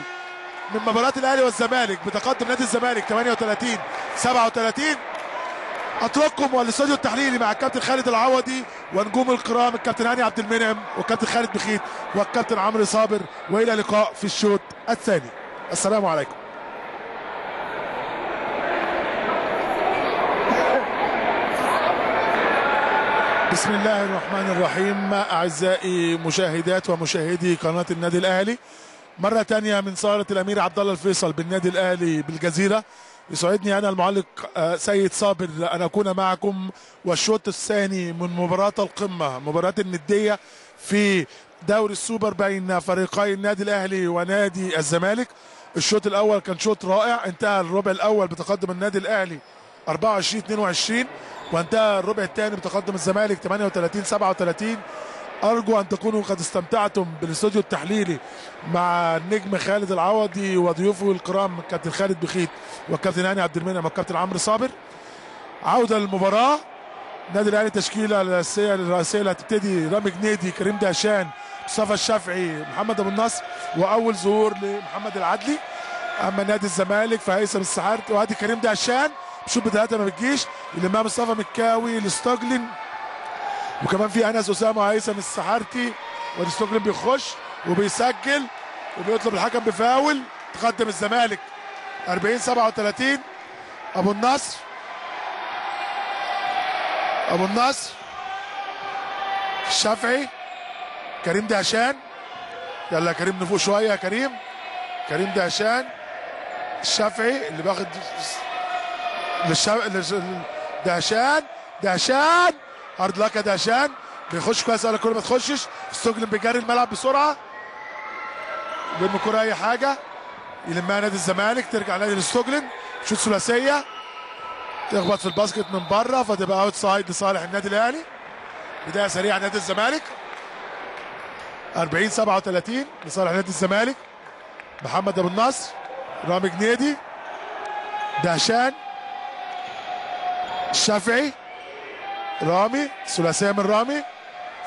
من مباراة الأهلي والزمالك بتقدم نادي الزمالك 38 37 أترككم والاستوديو التحليلي مع الكابتن خالد العوضي ونجوم الكرام الكابتن هاني عبد المنعم والكابتن خالد بخيت والكابتن عمرو صابر. وإلى اللقاء في الشوط الثاني. السلام عليكم. بسم الله الرحمن الرحيم. أعزائي مشاهدات ومشاهدي قناة النادي الأهلي مرة ثانية من صالة الأمير عبد الله الفيصل بالنادي الأهلي بالجزيرة. يسعدني أنا المعلق سيد صابر أن أكون معكم. والشوط الثاني من مباراة القمة مباراة الندية في دوري السوبر بين فريقي النادي الأهلي ونادي الزمالك. الشوط الأول كان شوط رائع انتهى الربع الأول بتقدم النادي الأهلي 24 22 وانتهى الربع الثاني بتقدم الزمالك 38 37 أرجو أن تكونوا قد استمتعتم بالاستوديو التحليلي مع النجم خالد العوضي وضيوفه الكرام الكابتن خالد بخيت والكابتن هاني عبد المنعم والكابتن عمرو صابر. عودة للمباراة. النادي الأهلي تشكيلة الرئيسيه الرئيسيه اللي هتبتدي رامي جنيدي كريم دهشان مصطفى الشافعي محمد أبو النصر وأول ظهور لمحمد العدلي. أما نادي الزمالك فهيثم السحارتي وأدي كريم دهشان بشوف بدايتها ما بتجيش؟ الإمام مصطفى مكاوي لستوجلن وكمان في أنس أسامة وهيثم السحارتي ولستوجلن بيخش وبيسجل وبيطلب الحكم بفاول تقدم الزمالك. 40 37 أبو النصر. أبو النصر. الشافعي. كريم دهشان. يلا يا كريم نفوق شوية يا كريم. كريم دهشان. الشافعي اللي باخد للشا... للش... دهشان دهشان. هارد لك يا دهشان. بيخش كويس على الكوره ما تخشش. ستوجلن بيجري الملعب بسرعة. بيرمي الكوره أي حاجة. يلمها نادي الزمالك ترجع تاني لستوجلن shoot ثلاثية. تخبط في ال basket من بره فتبقى outside لصالح النادي الأهلي. بداية سريعة نادي الزمالك. 40 37 لصالح نادي الزمالك. محمد أبو النصر. رامي جنيدي. دهشان. الشافعي رامي ثلاثية من رامي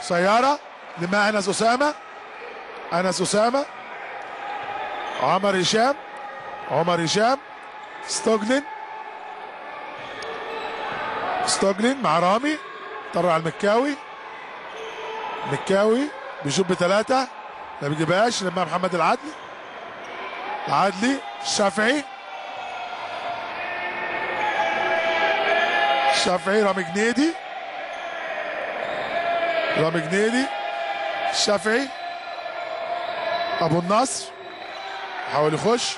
سيارة لما أنس أسامة أنس أسامة عمر هشام عمر هشام ستوجلن ستوجلن مع رامي طلع المكاوي مكاوي بيشوف بثلاثة ما بيجيبهاش لما محمد العدلي العدلي الشافعي الشافعي رامي جنيدي. رامي جنيدي. الشافعي أبو النصر. حاول يخش.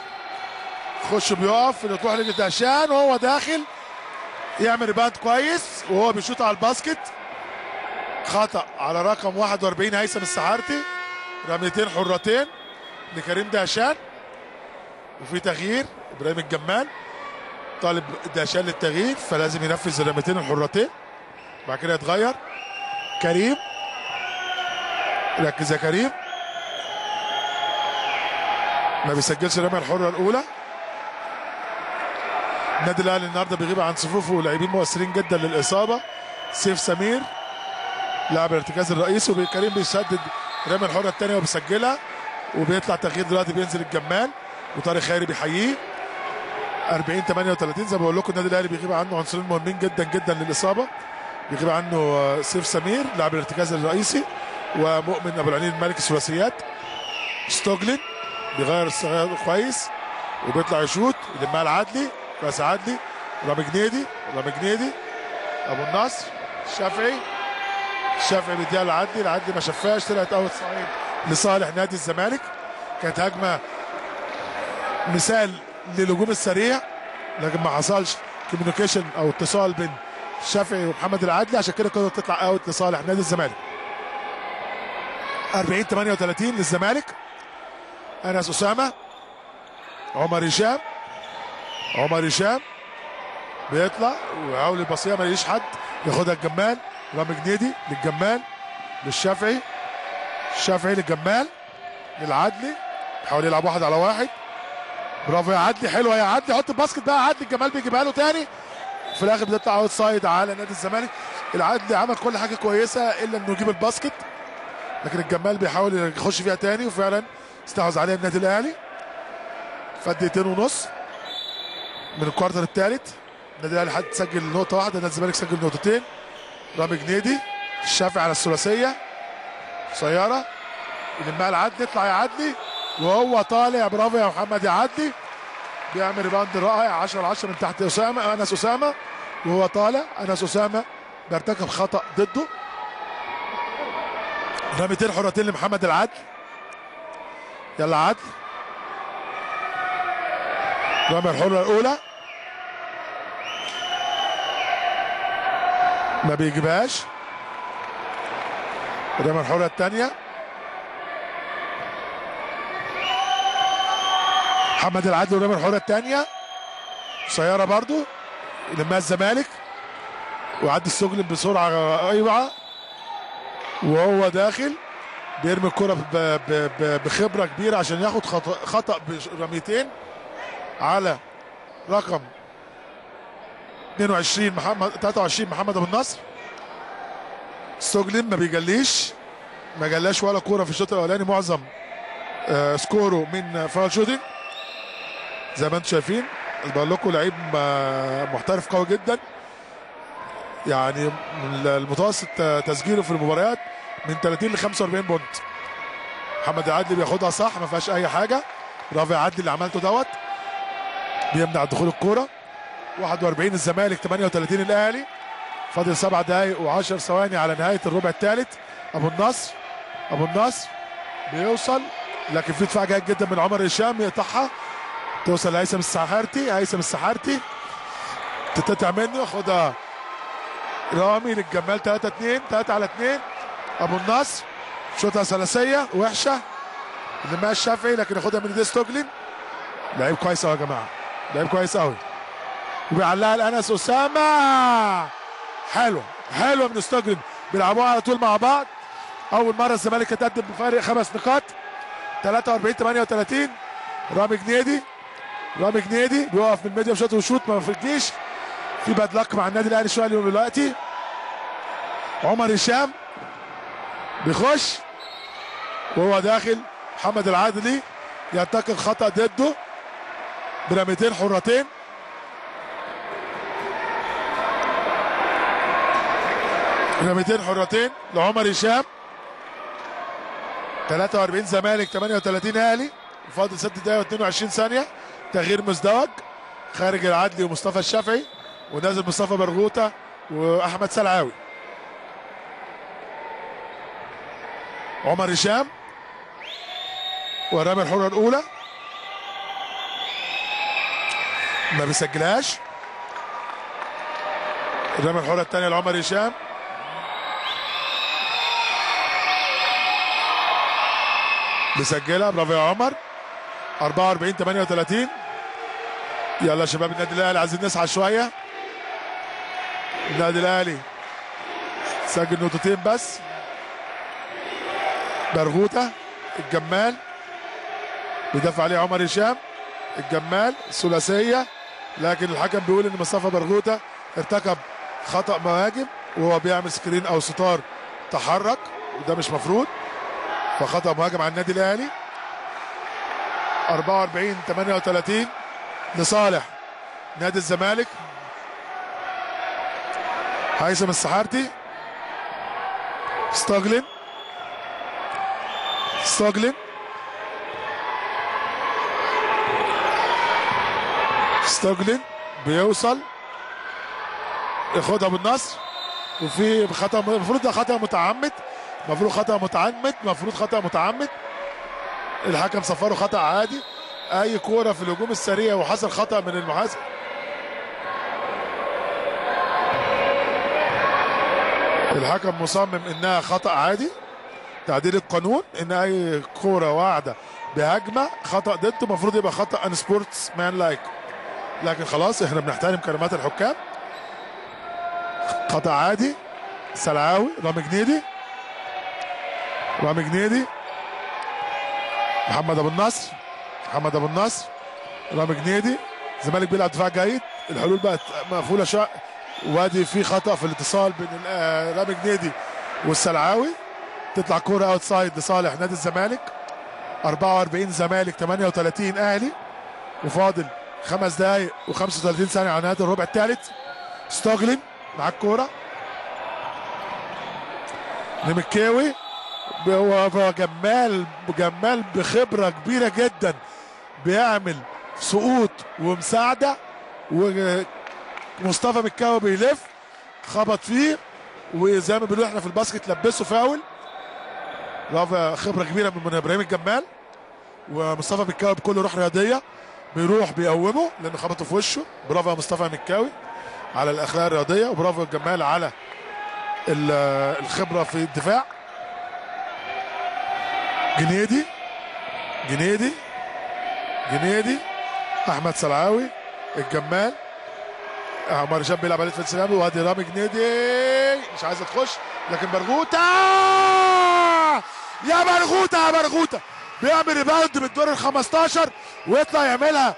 يخش بيقف اللي تروح لدهشان وهو داخل. يعمل rebound كويس وهو بيشوط على ال basket. خطأ على رقم 41 هيثم السحارتي رميتين حرتين لكريم دهشان. وفي تغيير إبراهيم الجمال. طالب دهشان للتغيير فلازم ينفذ الرميتين الحرتين بعد كده يتغير. كريم ركز يا كريم. ما بيسجلش الرميه الحرة الأولى. النادي الأهلي النهارده بيغيب عن صفوفه لاعبين مؤثرين جدا للإصابة. سيف سمير لاعب الارتكاز الرئيسي وكريم بيسدد الرميه الحرة الثانية وبيسجلها وبيطلع تغيير دلوقتي بينزل الجمال وطارق خيري بيحييه. 40 38 زي ما بقول لكم النادي الأهلي بيغيب عنه عنصرين مهمين جدا جدا للإصابة. بيغيب عنه سيف سمير لاعب الارتكاز الرئيسي ومؤمن أبو العنين الملك الثلاثيات. ستوجلن بيغير الصغير كويس وبيطلع يشوط يلمها العدلي كويس عدلي رامي جنيدي رامي جنيدي أبو النصر الشافعي الشافعي بيديها للعدلي العدلي ما شافهاش طلعت outside لصالح نادي الزمالك. كانت هجمة مثال للهجوم السريع لكن ما حصلش communication أو اتصال بين الشافعي ومحمد العدلي. عشان كده كانت تطلع out لصالح نادي الزمالك. 40 38 للزمالك. أنس أسامة عمر هشام عمر هشام بيطلع ويحاول البصيه ما يلاقيش حد ياخدها الجمال. رامي جنيدي للجمال للشافعي الشافعي للجمال للعدلي بيحاول يلعب واحد على واحد. برافو يا عدلي حلوة يا عدلي حط ال basket بقى عدلي الجمال بيجيبها له تاني. في الآخر بتطلع outside على نادي الزمالك. العدلي عمل كل حاجة كويسة إلا إنه يجيب ال basket. لكن الجمال بيحاول يخش فيها تاني وفعلا استحوذ عليها النادي الأهلي. فات دقيقتين ونص من ال quarter الثالث النادي الأهلي حد سجل نقطة واحدة نادي الزمالك سجل نقطتين. رامي جنيدي الشافعي على الثلاثية. سيارة. يلمها العدلي يطلع يا عدلي. وهو طالع برافو يا محمد يا عدلي بيعمل rebound رائع 10 على 10 من تحت أسامة أنس أسامة. وهو طالع أنس أسامة بيرتكب خطأ ضده. رميتين حرتين لمحمد العدلي. يلا عدل. رمي الحرة الأولى. ما بيجيبهاش. رمي الحرة الثانية. محمد العدل ورمي الحرة الثانية سيارة برضو لما الزمالك وعدي السجن بسرعة أيوة. وهو داخل. بيرمي الكرة بخبرة كبيرة عشان ياخد خطأ, برميتين. على رقم 22 محمد 23 محمد أبو النصر. سوجلين ما بيجليش. ما جلاش ولا كوره في الشوط الأولاني. معظم آه، سكوره من شوتنج زي ما أنتم شايفين بقول لكم لعيب آه، محترف قوي جدا. يعني المتوسط آه، تسجيله في المباريات من 30 ل 45 بونت. محمد العدلي بياخدها صح ما فيهاش أي حاجة. يا عدلي اللي عملته دوت بيمنع دخول الكورة. 41 الزمالك 38 الأهلي. فاضل سبع دقايق و10 ثواني على نهاية الربع الثالث. أبو النصر أبو النصر بيوصل. لكن في دفاع جيد جدا من عمر هشام يقطعها. توصل لهيثم السحارتي هيثم السحارتي تتقطع منه ياخدها رامي للجمال 3 2 3 على 2 أبو النصر شوطة ثلاثية وحشة. لما الشافعي لكن ياخدها من ايديه ستوجلين لعيب كويس قوي يا جماعة. لعيب كويس قوي وبيعلقها لانس أسامة. حلوة حلوة من ستوجلين بيلعبوها على طول مع بعض. أول مرة الزمالك يتقدم بفارق خمس نقاط. 43 38 رامي جنيدي. رامي جنيدي بيقف من الميديا شوت وشوت ما بيفرجنيش في باد لك مع النادي الأهلي شوية اليوم دلوقتي. عمر هشام بيخش. وهو داخل محمد العادلي ينتقل خطأ ضده. برميتين حرتين. رميتين حرتين لعمر هشام. 43 زمالك 38 أهلي. فاضل 6 دقايق و22 ثانية. تغيير مزدوج خارج العدلي ومصطفى الشافعي ونازل مصطفى برغوته وأحمد سلعاوي. عمر هشام ورامي الحرة الأولى. ما بيسجلهاش. الرمي الحرة الثانية لعمر هشام. بيسجلها برافو يا عمر. 44 38 يلا شباب النادي الأهلي عايزين نسعى شوية. النادي الأهلي سجل نقطتين بس. برغوتة الجمال. بيدافع عليه عمر هشام الجمال ثلاثية. لكن الحكم بيقول إن مصطفى برغوتة ارتكب خطأ مهاجم وهو بيعمل screen أو ستار تحرك وده مش مفروض. فخطأ مهاجم على النادي الأهلي. 44 38 لصالح نادي الزمالك. هيثم السحارتي. ستوجلين ستوجلين ستوجلين بيوصل. ياخدها أبو النصر. وفي خطأ المفروض ده خطأ متعمد. المفروض خطأ متعمد. المفروض خطأ متعمد. الحكم صفره خطأ عادي. أي كورة في الهجوم السريع وحصل خطأ من المحاسب. الحكم مصمم إنها خطأ عادي. تعديل القانون إن أي كورة واعدة بهجمة خطأ ضده المفروض يبقى خطأ unsportsmanlike لكن خلاص إحنا بنحترم كلمات الحكام. خطأ عادي. سلعاوي رامي جنيدي. رامي جنيدي. محمد أبو النصر. محمد أبو النصر. رامي جنيدي. الزمالك بيلعب دفاع جيد. الحلول بقت مقفولة شوية وادي في خطأ في الاتصال بين رامي جنيدي والسلعاوي. تطلع كورة outside لصالح نادي الزمالك. 44 زمالك 38 أهلي. وفاضل خمس دقايق و35 ثانية على نهاية الربع الثالث. ستوجلين مع الكوره نمكاوي هو جمال جمال بخبرة كبيرة جدا بيعمل سقوط ومساعدة ومصطفى مكاوي بيلف خبط فيه وزي ما بنقول إحنا في الباسكت لبسه فاول. خبرة كبيرة من إبراهيم الجمال ومصطفى مكاوي بكل روح رياضية بيروح بيقومه لأنه خبطه في وشه. برافو يا مصطفى مكاوي على الأخلاق الرياضية وبرافو الجمال على الخبرة في الدفاع. جنيدي جنيدي جنيدي أحمد سلعاوي الجمال. عمر هشام بيلعب عليه في السلام وادي رامي جنيدي. مش عايز تخش لكن برغوته يا برغوته يا برغوته بيعمل rebound من الدور ال 15 ويطلع يعملها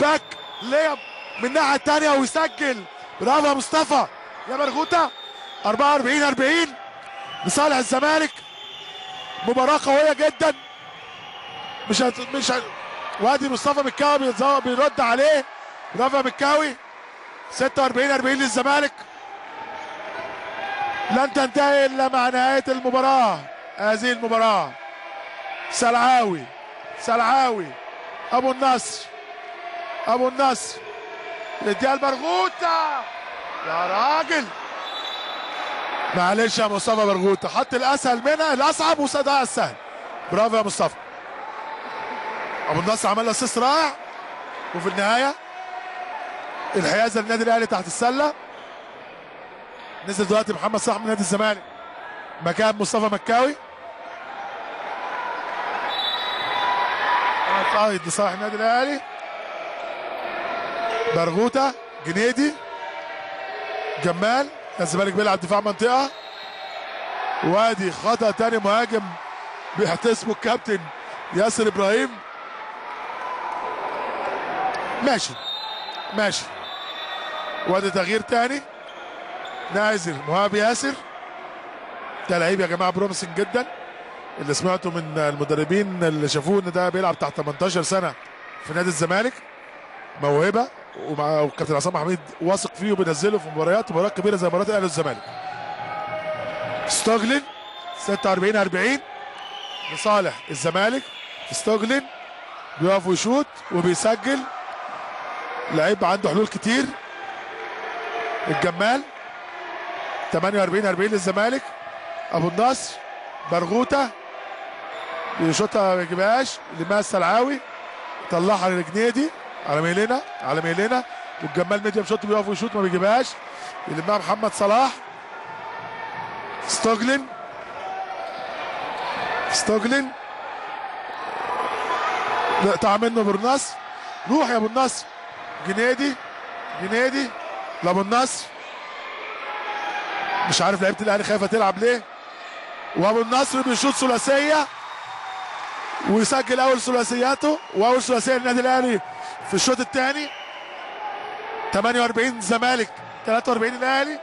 back layup من الناحية الثانية ويسجل. برافو يا مصطفى! يا برغوته 44 40 لصالح الزمالك مباراة قوية جدا. مش هت... مش هت... وادي مصطفى مكاوي. بيرد عليه. برافو مكاوي. 46 40 للزمالك. لن تنتهي إلا مع نهاية المباراة. هذه المباراة. سلعاوي سلعاوي. أبو النصر أبو النصر. يديها البرغوثة يا راجل. معلش يا مصطفى برغوثه حط الأسهل منها الأصعب وصدها السهل. برافو يا مصطفى. أبو النصر عمل اسيست رائع. وفي النهاية الحيازه للنادي الأهلي تحت السلة. نزل دلوقتي محمد صلاح من نادي الزمالك. مكان مصطفى مكاوي. قائد لصالح النادي الأهلي. برغوته جنيدي جمال. الزمالك بيلعب دفاع منطقة. وادي خطأ تاني مهاجم بيحتسبه الكابتن ياسر إبراهيم. ماشي ماشي. وادي تغيير تاني. نازل مهاب ياسر. ده لعيب يا جماعة بروميسنج جدا. اللي سمعته من المدربين اللي شافوه إن ده بيلعب تحت 18 سنة في نادي الزمالك. موهبة. ومع والكابتن عصام حميد واثق فيه وبينزله في مباريات مباريات كبيرة زي مباراه الأهلي والزمالك. ستوجلن 46 40 لصالح الزمالك. ستوجلن بيقف ويشوط وبيسجل. لعيب عنده حلول كتير. الجمال 48 40 للزمالك. أبو النصر برغوتة. يشوطها ما يجيبهاش. لماس السلعاوي طلعها للجنيدي. على ميلنا على ميلنا والجمال medium shot بيقف ويشوط ما بيجيبهاش. يلمها محمد صلاح. ستوجلن ستوجلن نقطع منه أبو النصر. روح يا أبو النصر. جنيدي جنيدي لأبو النصر. مش عارف لعيبة الأهلي خايفة تلعب ليه. وأبو النصر بيشوط ثلاثية. ويسجل أول ثلاثياته. وأول ثلاثية للنادي الأهلي. في الشوط الثاني. 48 الزمالك 43 الأهلي.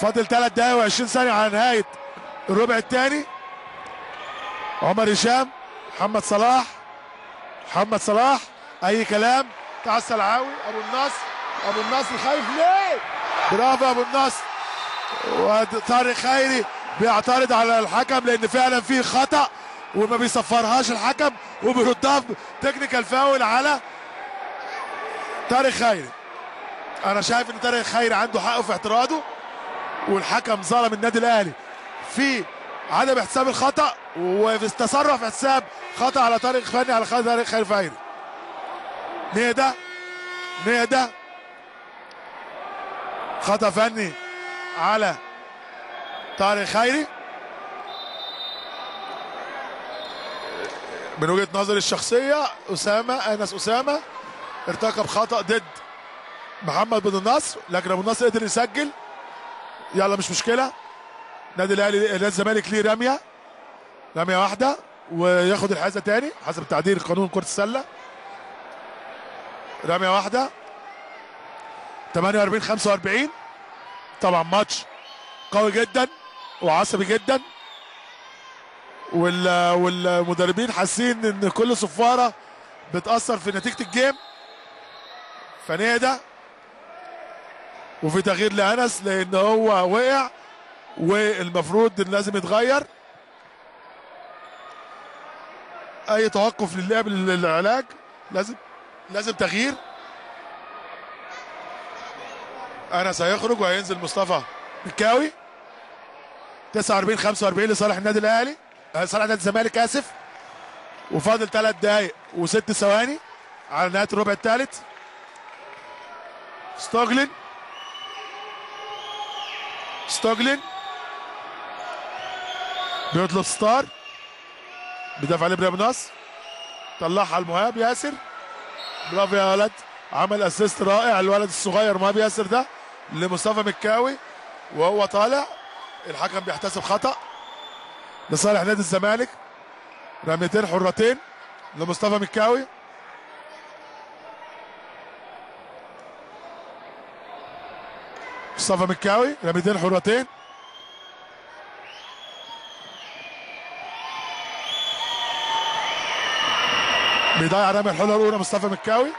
فاضل 3 دقايق و20 ثانية على نهاية الربع الثاني. عمر هشام محمد صلاح محمد صلاح أي كلام؟ بتاع السلعاوي أبو النصر أبو النصر خايف ليه؟ برافو أبو النصر وطارق خيري بيعترض على الحكم لأن فعلا في خطأ وما بيصفرهاش الحكم وبيردها technical foul على طارق خيري. أنا شايف إن طارق خيري عنده حق في اعتراضه والحكم ظلم النادي الأهلي في عدم احتساب الخطأ وفي التصرف في حساب خطأ على طارق فني على طارق خيري فايري نهدى نهدى خطأ فني على طارق خيري. من وجهة نظري الشخصية أسامة أنس أسامة. ارتكب خطأ ضد محمد بن النصر لكن أبو النصر قدر يسجل. يلا مش مشكلة. نادي الأهلي نادي الزمالك ليه رمية. رمية واحدة وياخد الحازه تاني حسب تعديل قانون كرة السلة. رمية واحدة. 48 45 طبعا ماتش قوي جدا وعصبي جدا. وال والمدربين حاسين إن كل صفارة بتأثر في نتيجة الجيم. فنهدى وفي تغيير لأنس لأن هو وقع والمفروض لازم يتغير. أي توقف للعب للعلاج لازم لازم تغيير. انس هيخرج وهينزل مصطفى مكاوي. 49 45 لصالح النادي الأهلي. صالح نادي الزمالك آسف. وفاضل ثلاث دقايق وست ثواني على نهاية الربع الثالث. ستوغلين ستوغلين بيطلب ستار بيدافع عليه إبراهيم نصر طلعها المهاب. ياسر. برافو يا ولد. عمل اسيست رائع. الولد الصغير مهاب ياسر ده. لمصطفى مكاوي. وهو طالع. الحكم بيحتسب خطأ. لصالح نادي الزمالك. رميتين حرتين لمصطفى مكاوي. مصطفى مكاوي رميتين حرتين. بيضيع رمي الحره الأولى مصطفى مكاوي.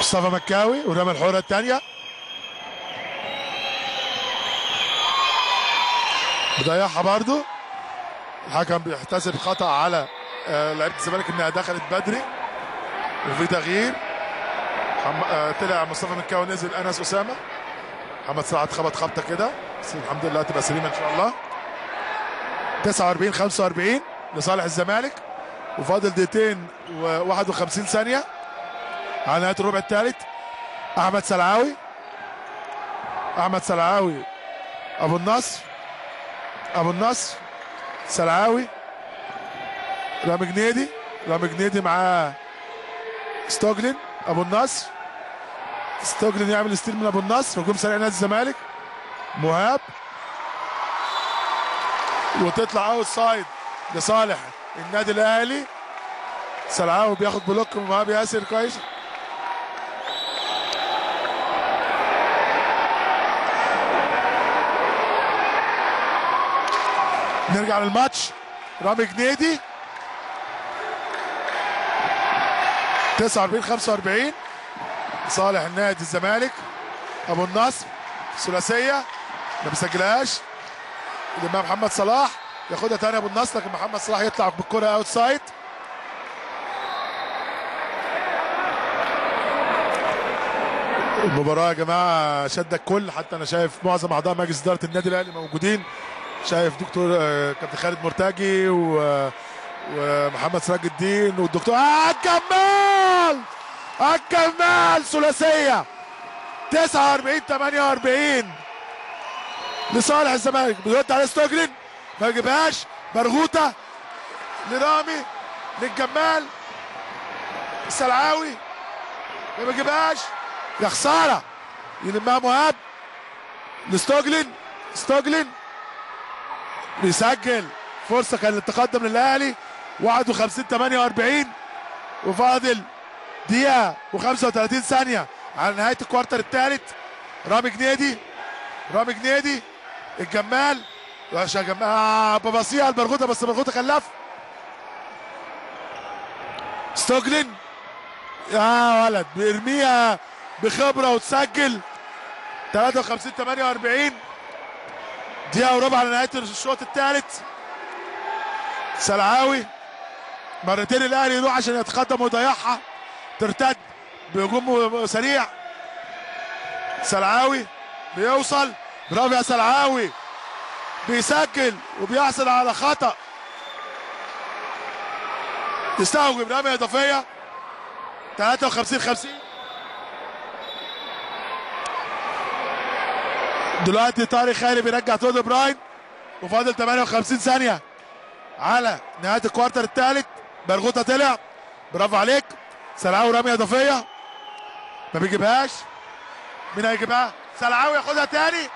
مصطفى مكاوي ورمى الحره الثانية. بيضيعها برضو الحكم بيحتسب خطأ على آه، لعيبة الزمالك إنها دخلت بدري. وفي تغيير. طلع مصطفى مكاوي نزل أنس أسامة. محمد سعد خبط خبطة كده. بس الحمد لله تبقى سليمة إن شاء الله. 49 45 لصالح الزمالك. وفاضل دقيقتين و51 ثانية. على نهاية الربع الثالث أحمد سلعاوي. أحمد سلعاوي أبو النصر. أبو النصر سلعاوي. رامي جنيدي. رامي جنيدي معاه ستوجلين. أبو النصر. ستوجلين يعمل steal من أبو النصر هجوم سريع نادي الزمالك. مهاب. وتطلع outside لصالح النادي الأهلي. سلعاوي بياخد block من مهاب ياسر كويس. نرجع للماتش. رامي جنيدي. 49 45 صالح النادي الزمالك أبو النصر ثلاثية ما بيسجلهاش. الإمام محمد صلاح ياخدها تاني أبو النصر لكن محمد صلاح يطلع بالكرة outside المباراة يا جماعة شد الكل حتى أنا شايف معظم أعضاء مجلس إدارة النادي الأهلي موجودين. شايف دكتور آه، كابتن خالد مرتجي و ومحمد سراج الدين والدكتور آه الجمال ثلاثية. 49 48 لصالح الزمالك بيرد على ستوجلين ما يجيبهاش. مرغوطة. لرامي. للجمال. السلعاوي ما بيجيبهاش. يا خسارة. يلمها مهاب. لستوجلين ستوجلين بيسجل. فرصة كانت تقدم للأهلي. 51 48 وفاضل دقيقة و35 ثانية على نهاية الكوارتر الثالث. رامي جنيدي رامي جنيدي الجمال. يا جمال. آه ببصيها البرغوثة بس البرغوثة خلف ستوجلين. يا ولد بيرميها بخبرة وتسجل. 53 48 دقيقة وربع على نهاية الشوط الثالث. سلعاوي مرتين الأهلي يروح عشان يتقدم ويضيعها. ترتد بهجوم سريع. سلعاوي بيوصل. برافو يا سلعاوي. بيسجل وبيحصل على خطأ. يستوجب رمية إضافية. 53 50 دلوقتي طارق خالي بيرجع تود براين. وفاضل 58 ثانية على نهاية الكوارتر الثالث. برغوطة طلع. برافو عليك. سلعاوي رمية إضافية. ما بيجيبهاش. مين هيجيبها؟ سلعاوي ياخدها تاني.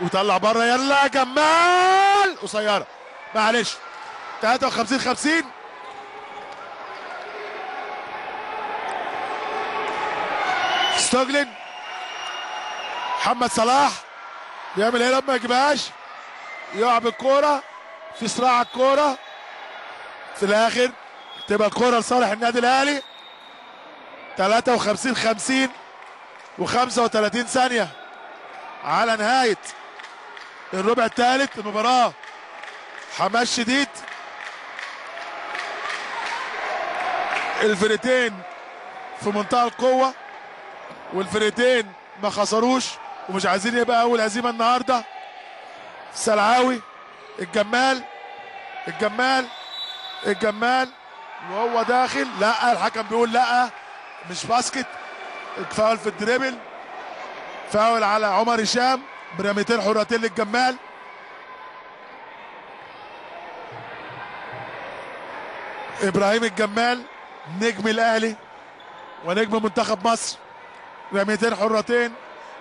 وطلع بره. يلا جمال. قصيرة. معلش. 53 50 ستوجلين. محمد صلاح. بيعمل إيه لما يجيبهاش؟ يقع بالكورة. في صراع الكورة. في الآخر تبقى الكوره لصالح النادي الأهلي. 53 50 و35 ثانية. على نهاية الربع الثالث المباراه حماس شديد. الفرقتين في منتهى القوة والفرقتين ما خسروش ومش عايزين يبقى أول هزيمة النهارده. سلعاوي الجمال الجمال الجمال. وهو داخل لا الحكم بيقول لا مش basket foul في ال dribble فاول على عمر هشام برميتين حرتين للجمال. إبراهيم الجمال نجم الأهلي ونجم منتخب مصر رميتين حرتين.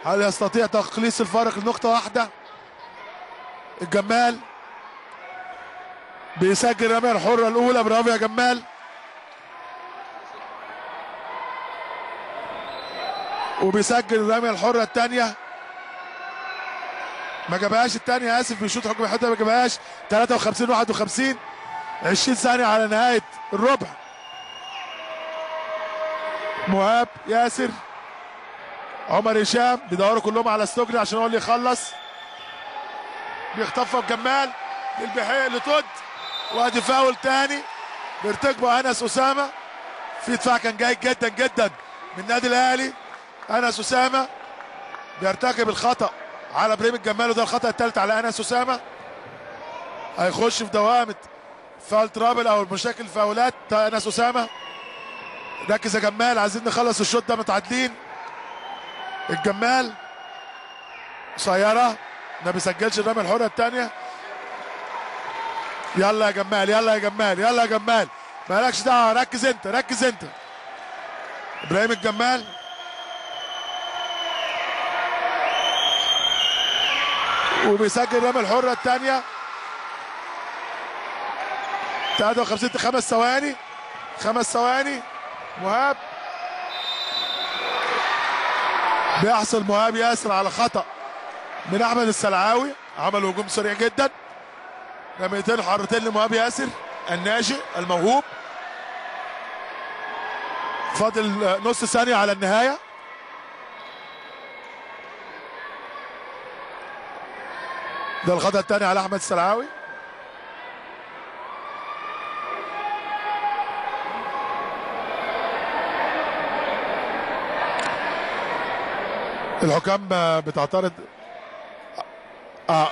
هل يستطيع تقليص الفارق لنقطة واحدة؟ الجمال بيسجل الرمية الحرة الأولى برافو يا جمال. وبيسجل الرمية الحرة الثانية ما جابهاش الثانية آسف بيشوط حكم حتى ما جابهاش. 53 51 20 ثانية على نهاية الربع. مهاب ياسر عمر هشام بيدوروا كلهم على ستوكلي عشان هو اللي يخلص. بيخطفها بجمال للبحية لتود وادي فاول تاني بيرتكبه أنس أسامة. في دفاع كان جيد جدا جدا من النادي الأهلي. انس اسامه بيرتكب الخطأ على إبراهيم الجمال وده الخطأ الثالث على انس اسامه هيخش في دوامة foul trouble أو المشاكل فاولات. انس اسامه ركز يا جمال عايزين نخلص الشوط ده متعادلين. الجمال قصيره ما بيسجلش الرميه الحره الثانية يلا يا جمال يلا يا جمال يلا يا جمال. مالكش دعوة ركز أنت ركز أنت. إبراهيم الجمال وبيسجل الرميه الحرة الثانية. 53 خمس ثواني. خمس ثواني. مهاب. بيحصل مهاب ياسر على خطأ من أحمد السلعاوي. عمل هجوم سريع جدا. رميتين حرتين لمهاب ياسر. الناشئ الموهوب. فاضل نص ثانية على النهاية. ده الخطأ الثاني على أحمد السلعاوي. الحكام بتعترض آه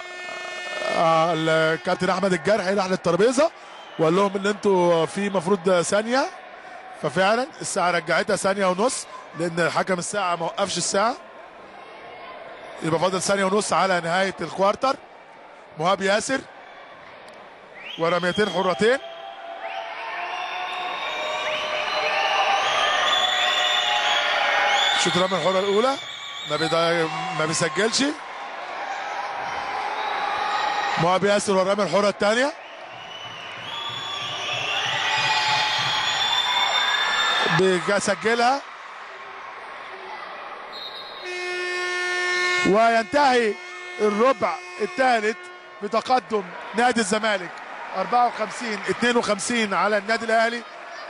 آه الكابتن أحمد الجرحي راح للترابيزه وقال لهم إن أنتوا في مفروض ثانية. ففعلا الساعة رجعتها ثانية ونص لأن حكم الساعة ما وقفش الساعة. يبقى فاضل ثانية ونص على نهاية الكوارتر. مهاب ياسر. ورميتين حرتين. شوط الرميه الحرة الأولى. ما. ما بيسجلش. مهاب ياسر والرميه الحرة الثانية. بيسجلها. وينتهي الربع الثالث. بتقدم نادي الزمالك. 54 52 على النادي الأهلي.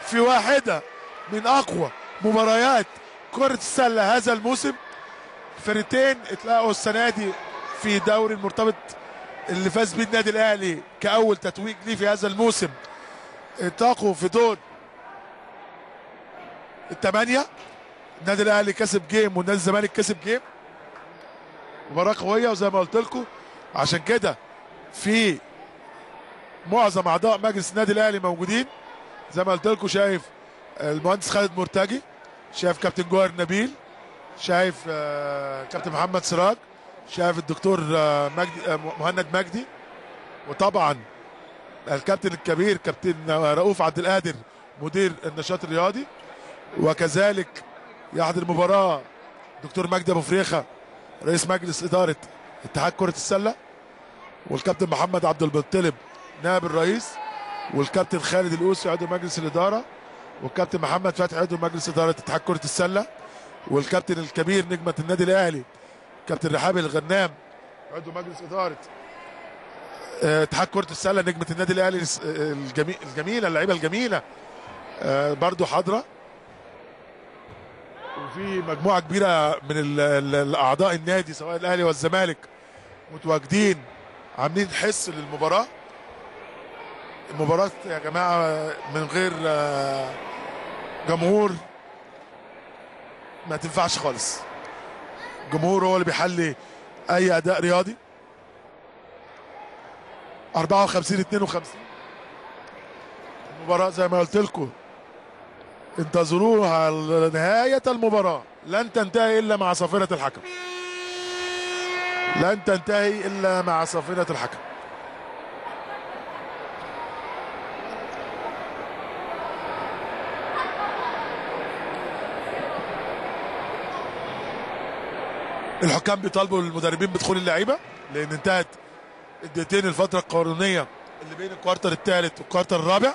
في واحدة من أقوى مباريات كرة السلة هذا الموسم. فرقتين اتلاقوا السنة دي في دوري المرتبط اللي فاز بيه النادي الأهلي كأول تتويج ليه في هذا الموسم. التقوا في دور الثمانية. النادي الأهلي كسب جيم والنادي الزمالك كسب جيم مباراة قوية وزي ما قلت لكم. عشان كده في معظم أعضاء مجلس النادي الأهلي موجودين. زي ما قلت لكم شايف المهندس خالد مرتجي شايف كابتن جوهر نبيل شايف آه كابتن محمد سراج شايف الدكتور آه مجدي آه مهند مجدي وطبعا الكابتن الكبير كابتن رؤوف عبد القادر مدير النشاط الرياضي وكذلك يحضر المباراه دكتور مجدي أبو فريخة رئيس مجلس إدارة اتحاد كرة السلة. والكابتن محمد عبد المطلب نائب الرئيس والكابتن خالد الأوسي عضو مجلس الإدارة والكابتن محمد فتحي عضو مجلس إدارة اتحاد كرة السلة والكابتن الكبير نجمة النادي الأهلي كابتن رحاب الغنام عضو مجلس إدارة اتحاد كرة السلة نجمة النادي الأهلي الجميل الجميلة اللعيبة الجميلة برضو حاضرة. وفي مجموعة كبيرة من الأعضاء النادي سواء الأهلي والزمالك متواجدين عاملين حس للمباراة. المباراة يا جماعة من غير جمهور ما تنفعش خالص. الجمهور هو اللي بيحلي أي أداء رياضي. 54 52 المباراة زي ما قلت لكم انتظروها نهاية المباراة. لن تنتهي إلا مع صافرة الحكم. لن تنتهي إلا مع صافرة الحكم. الحكام بيطالبوا المدربين بدخول اللعيبة لأن انتهت الدقيقتين الفترة القانونية اللي بين الكوارتر الثالث والكوارتر الرابع.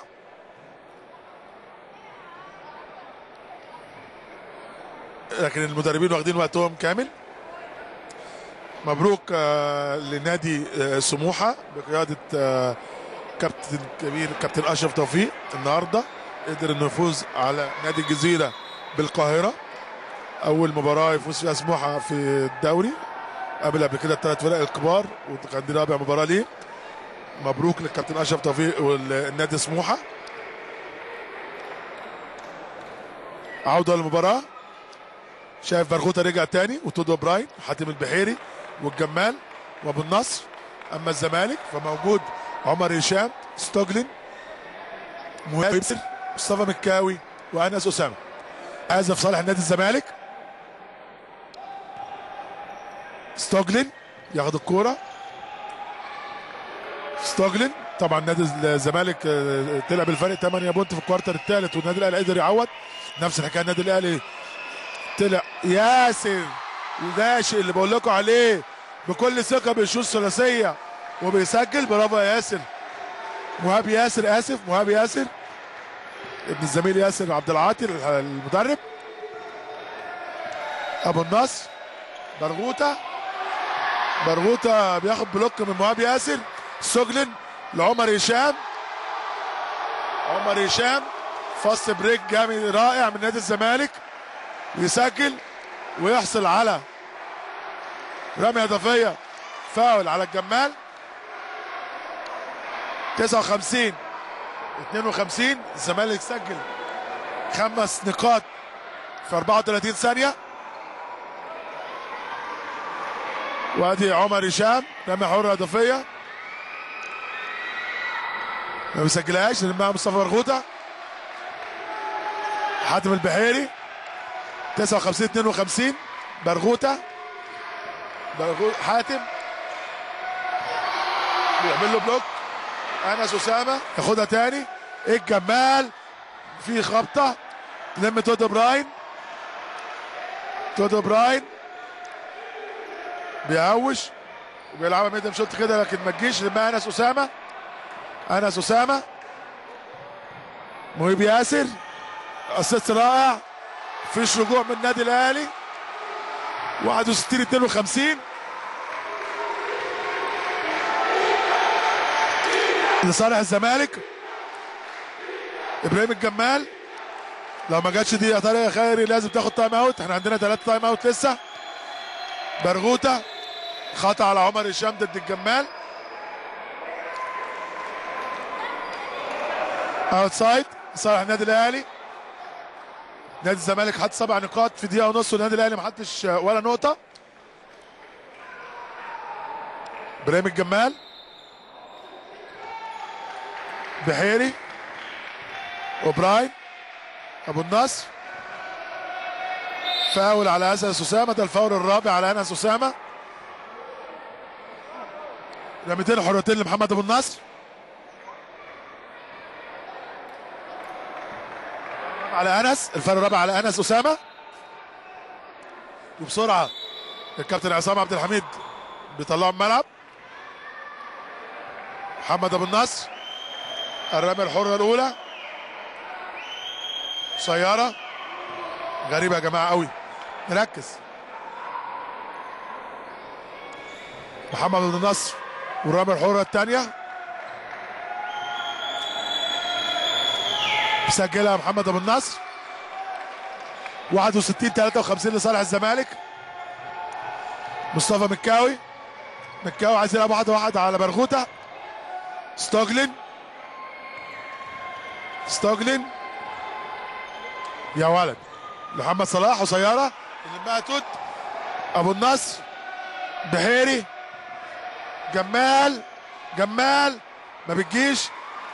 لكن المدربين واخدين وقتهم كامل. مبروك آه لنادي آه سموحة بقيادة آه كابتن كبير كابتن أشرف توفيق النهارده قدر إنه يفوز على نادي الجزيرة بالقاهرة. أول مباراة يفوز فيها سموحة في الدوري. قبل قبل كده الثلاث فرق الكبار وكان دي رابع مباراة ليه مبروك للكابتن أشرف توفيق والنادي سموحة. عودة للمباراة. شايف برغوثه رجع تاني وتودو براين حاتم البحيري. والجمال وابو النصر أما الزمالك فموجود عمر هشام ستوجلين مهاب مصطفى مكاوي وأنس أسامة. هذا في صالح نادي الزمالك. ستوجلين ياخد الكورة. ستوجلين طبعا نادي الزمالك طلع بالفرق 8 point في ال quarter الثالث والنادي الأهلي قدر يعوض. نفس الحكاية النادي الأهلي طلع. ياسر! الناشئ اللي بقول لكم عليه بكل ثقة بيشوط ثلاثيه وبيسجل برافو يا ياسر. مهاب ياسر آسف مهاب ياسر. ابن الزميل ياسر عبد العاطي المدرب. أبو النصر. برغوته برغوته بياخد block من مهاب ياسر. ستوجلين لعمر هشام. عمر هشام. fast break جامد رائع من نادي الزمالك. ويسجل ويحصل على رمية اضافيه فاول على الجمال. 59 52 الزمالك سجل خمس نقاط في 34 ثانية. وادي عمر هشام رمي حرة اضافيه ما بيسجلهاش لما مصطفى مرغوطة. حاتم البحيري. 59 52 برغوتة برغوته حاتم. بيعمل له block. أنس أسامة ياخدها تاني. الجمال في خبطة. لمها تودو براين. تودو براين. بيهوش وبيلعبها medium shot كده لكن ما تجيش. لمها أنس أسامة. أنس أسامة. مهاب ياسر. assist رائع. فيش رجوع من النادي الأهلي. 61 52 لصالح الزمالك. إبراهيم الجمال. لو ما جاتش دي يا طارق يا خيري لازم تاخد time out إحنا عندنا ثلاثة time out لسه. برغوتة. خطأ على عمر هشام ضد الجمال. outside صالح النادي الأهلي. نادي الزمالك حط سبع نقاط في دقيقة ونص والنادي الأهلي ما حطش ولا نقطة. إبراهيم الجمال. بحيري. وبراين. أبو النصر. فاول على انس أسامة ده الفاول الرابع على انس أسامة. رميتين حرتين لمحمد أبو النصر. على أنس الفاول الرابع على أنس أسامة. وبسرعة الكابتن عصام عبد الحميد بيطلعوا الملعب. محمد أبو النصر الرمية الحرة الأولى. سيارة. غريبة يا جماعة قوي. نركز. محمد بن النصر والرمية الحرة الثانية. بيسجلها محمد أبو النصر. 61 53 لصالح الزمالك. مصطفى مكاوي. مكاوي عايز يلعب واحد واحد على برغوتة. ستوجلن ستوجلن يا ولد. محمد صلاح وسيارة. اللي توت. أبو النصر. بحيري. جمال. جمال. ما بتجيش.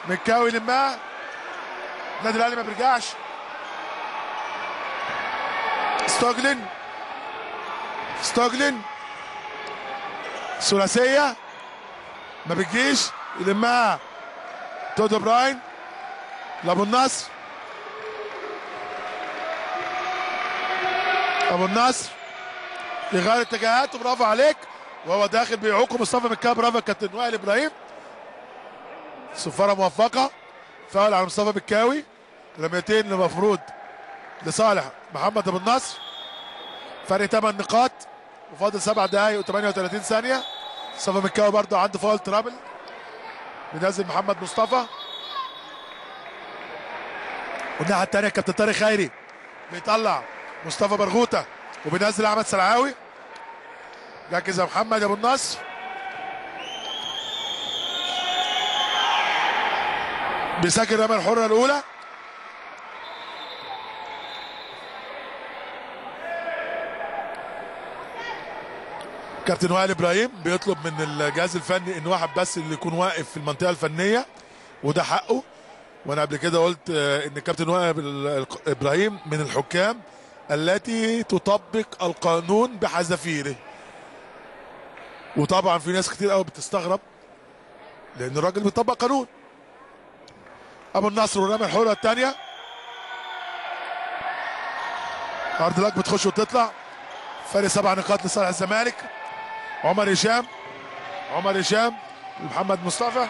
مكاوي لمها النادي الأهلي ما بيرجعش. ستوجلن. ستوجلن. ثلاثية. ما بتجيش يلمها تودو براين. لابو النصر. ابو النصر. يغير اتجاهاته. برافو عليك. وهو داخل بيعوقه مصطفى مكاب برافو كابتن وائل إبراهيم. صفارة موفقة. فاول على مصطفى بكاوي رميتين المفروض لصالح محمد ابو النصر فرق 8 نقاط وفاضل 7 دقايق و38 ثانية. مصطفى مكاوي برضه عنده فاول ترابل بينزل محمد مصطفى. والناحية الثانية كابتن طارق خيري بيطلع مصطفى برغوتة وبينزل أحمد سلعاوي ركز يا محمد أبو النصر. بيسجل الرميه الحرة الأولى. كابتن وائل إبراهيم بيطلب من الجهاز الفني إن واحد بس اللي يكون واقف في المنطقة الفنية وده حقه. وأنا قبل كده قلت آه، إن كابتن وائل إبراهيم من الحكام التي تطبق القانون بحذافيره. وطبعا في ناس كتير قوي بتستغرب لأن الراجل بيطبق قانون. أبو النصر ورمى الحره الثانية أرض لك بتخش وتطلع. فرق سبع نقاط لصالح الزمالك. عمر هشام. عمر هشام. محمد مصطفى.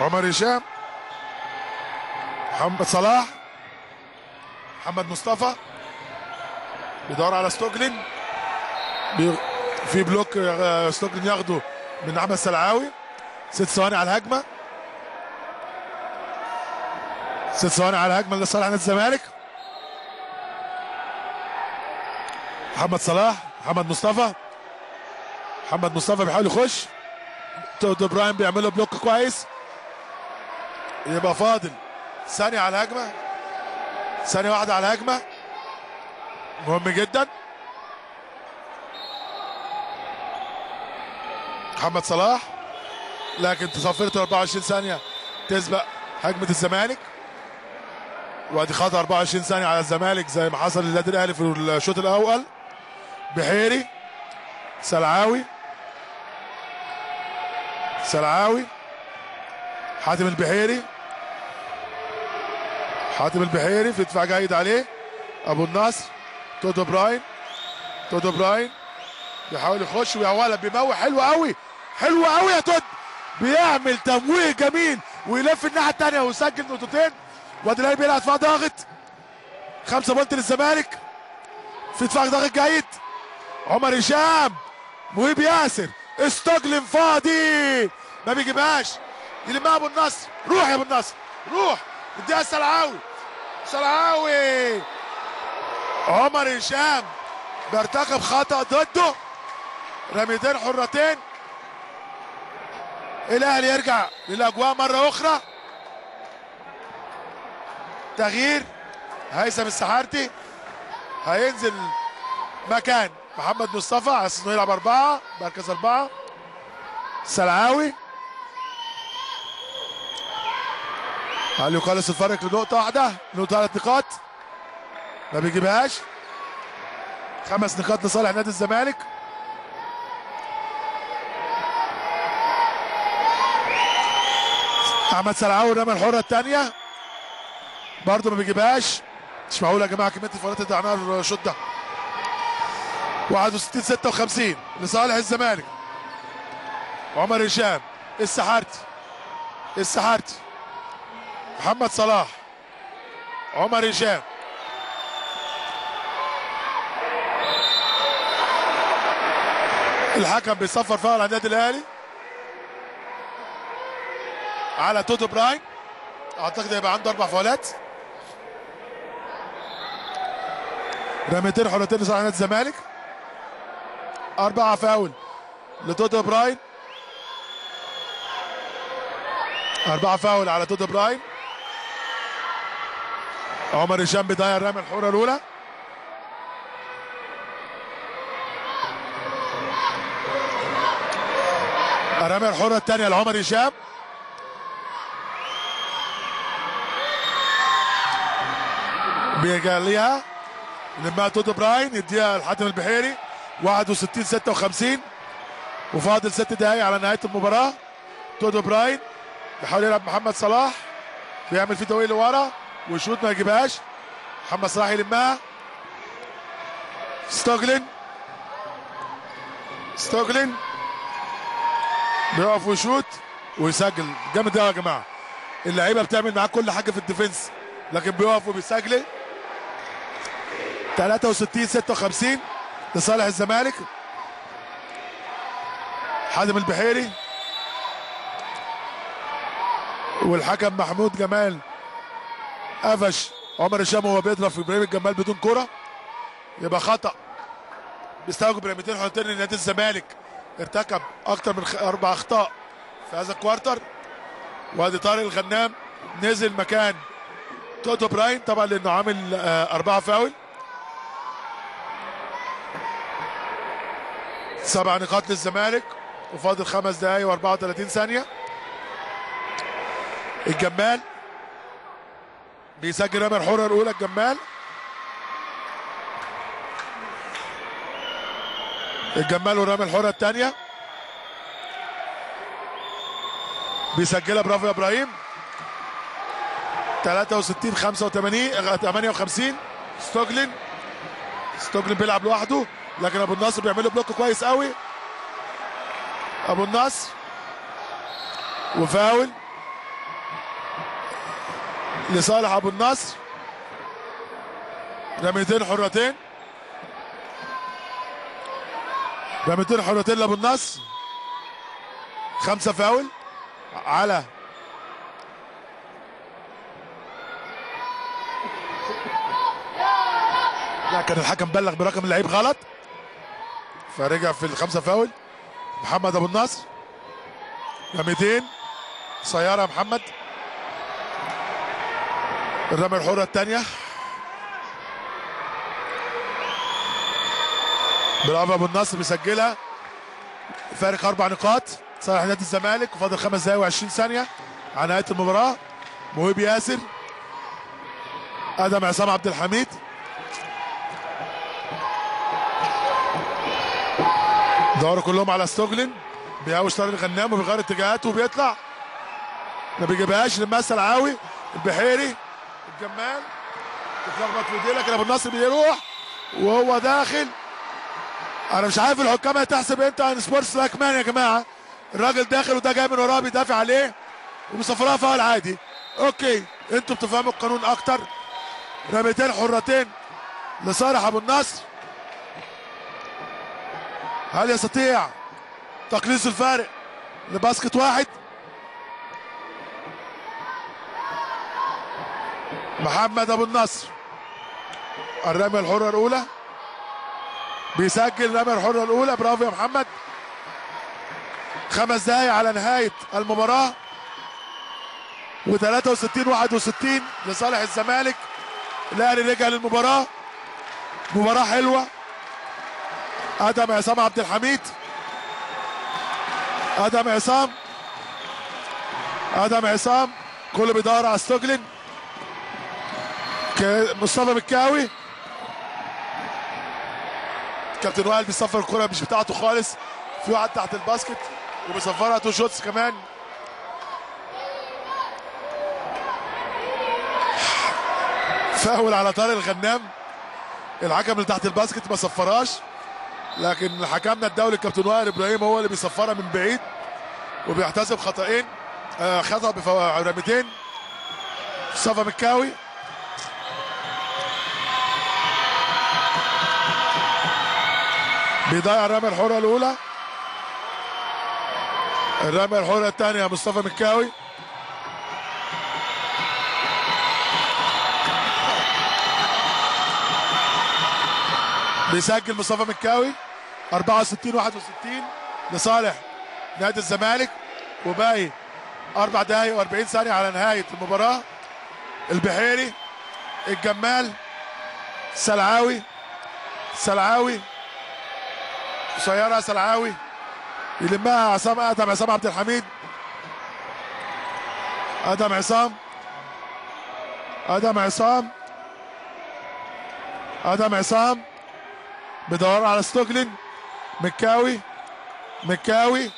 عمر هشام. محمد صلاح. محمد مصطفى. بيدور على ستوجلين. بي- في block آه، ستوجلين ياخده من أحمد سلعاوي. ست ثواني على الهجمة. ست ثواني على الهجمة لصالح نادي الزمالك. محمد صلاح محمد مصطفى. محمد مصطفى بيحاول يخش. تود إبراهيم بيعمل له بلوك كويس. يبقى فاضل. ثانية على الهجمة. ثانية واحدة على الهجمة. مهم جدا. محمد صلاح. لكن تصفرت 24 ثانية تسبق هجمة الزمالك. وادي خطأ 24 ثانية على الزمالك زي ما حصل للنادي الأهلي في الشوط الأول. بحيري. سلعاوي. سلعاوي حاتم البحيري. حاتم البحيري في دفاع جيد عليه. أبو النصر تودو براين تودو براين بيحاول يخش ويا بيموه. حلو قوي حلو قوي يا تود بيعمل تمويه جميل ويلف الناحية الثانية ويسجل نقطتين. وادي الاهلي بيلعب دفاع ضاغط. خمسة بونت للزمالك. في دفاع ضاغط جيد عمر هشام مهيب ياسر. استجلم فاضي. ما بيجيبهاش. يلمها أبو النصر. روح يا أبو النصر. روح. اديها سلعاوي سلعاوي عمر هشام بيرتكب خطأ ضده. رميتين حرتين. الأهلي يرجع للأجواء مرة أخرى. تغيير. هيثم السحارتي هينزل مكان. محمد مصطفى على أساس إنه يلعب أربعة مركز أربعة. سلعاوي. هل يقلص الفرق لنقطة واحدة؟ نقطة ثلاث نقاط. ما بيجيبهاش. خمس نقاط لصالح نادي الزمالك. أحمد سلعاوي رمى الحرة الثانية برضه ما بيجيبهاش. مش معقول يا جماعة كمية الفرات اللي ضيعناها الشوط ده. 61 56 لصالح الزمالك. عمر هشام السحارتي السحارتي محمد صلاح عمر هشام. الحكم بيصفر فاول على النادي الأهلي. على تودو براين أعتقد هيبقى عنده أربع فاولات. رميتين حرتين لصالح نادي الزمالك. أربعة فاول لتودو براين أربعة فاول على تودو براين عمر هشام بيضيع رمي الحرة الأولى. رمي الحرة الثانية لعمر هشام. بيجيبها لمها تودو براين يديها لحاتم البحيري. 61 56 وفاضل ست دقايق على نهاية المباراة. تودو براين بيحاول يلعب محمد صلاح. بيعمل فيه تويل لورا. ويشوط ما يجيبهاش. محمد صلاح يلمها. ستوجلين ستوجلين بيقف ويشوط ويسجل. جامد قوي يا جماعة. اللعيبة بتعمل معاه كل حاجة في الديفنس. لكن بيقف وبيسجل. 63 56 لصالح الزمالك. حازم البحيري. والحكم محمود جمال. قفش عمر هشام وهو بيضرب في إبراهيم الجمال بدون كره يبقى خطأ. بيستوجب رميتين حرتين لنادي الزمالك. ارتكب أكتر من أربع أخطاء في هذا الكوارتر. وأدي طارق الغنام نزل مكان توتو براين طبعا لأنه عامل آه، أربعة فاول. سبع نقاط للزمالك وفاضل خمس دقايق و34 ثانية. الجمال بيسجل رمي الحرة الأولى الجمال. الجمال ورمي الحرة الثانية. بيسجلها برافو يا إبراهيم. 63 58 ستوجلين. ستوجلين بيلعب لوحده. لكن أبو النصر بيعمل له بلوك كويس قوي. أبو النصر وفاول لصالح أبو النصر رميتين حرتين. رميتين حرتين لأبو النصر خمسة فاول. على. لا كان الحكم بلغ برقم اللعيب غلط. فرجع في الخمسة فاول. محمد أبو النصر رميتين سيارة محمد. الرمية الحرة الثانية. برافو أبو النصر بيسجلها. فارق أربع نقاط. صالح نادي الزمالك وفاضل خمس دقايق و20 ثانية. على نهاية المباراة مهيب ياسر آدم عصام عبد الحميد. دوروا كلهم على ستوجلين بيهاوش طارق الغنام وبيغير اتجاهاته وبيطلع. ما بيجيبهاش للمثلوثي البحيري الجمال. تتلخبط في ايديه لكن أبو النصر بيروح وهو داخل. أنا مش عارف الحكام هتحسب إمتى عن sportsman like يا جماعة. الراجل داخل وده جاي من وراه بيدافع عليه ومصفراها فاول عادي. أوكي إنتوا بتفهموا القانون أكتر. رميتين حرتين لصالح أبو النصر. هل يستطيع تقليص الفارق لباسكت واحد؟ محمد أبو النصر الرمية الحرة الأولى. بيسجل الرمية الحرة الأولى. برافو يا محمد. خمس دقايق على نهاية المباراة. و63 61 لصالح الزمالك. الأهلي رجع للمباراة. مباراة حلوة. آدم عصام عبد الحميد. آدم عصام. آدم عصام كله بيدور على ستوجلين. مصطفى مكاوي. كابتن وائل بيصفر الكرة مش بتاعته خالص. في واحد تحت ال basket وبيصفرها two shots كمان. فاول على طارق الغنام. الحكم اللي تحت الباسكت ما صفرهاش لكن حكمنا الدولي الكابتن وائل إبراهيم هو اللي بيصفرها من بعيد وبيحتسب خطأين. آه خطأ برميتين مصطفى مكاوي. بيضيع الرمية الحرة الأولى. الرمية الحرة الثانية مصطفى مكاوي. بيسجل مصطفى مكاوي. 64 61 لصالح نادي الزمالك. وباقي أربع دقايق و40 ثانية على نهاية المباراة. البحيري الجمال سلعاوي سلعاوي قصيره سلعاوي يلمها عصام آدم عصام عبد الحميد. آدم عصام آدم عصام آدم عصام بيدور على ستوجلين. مكاوي. مكاوي.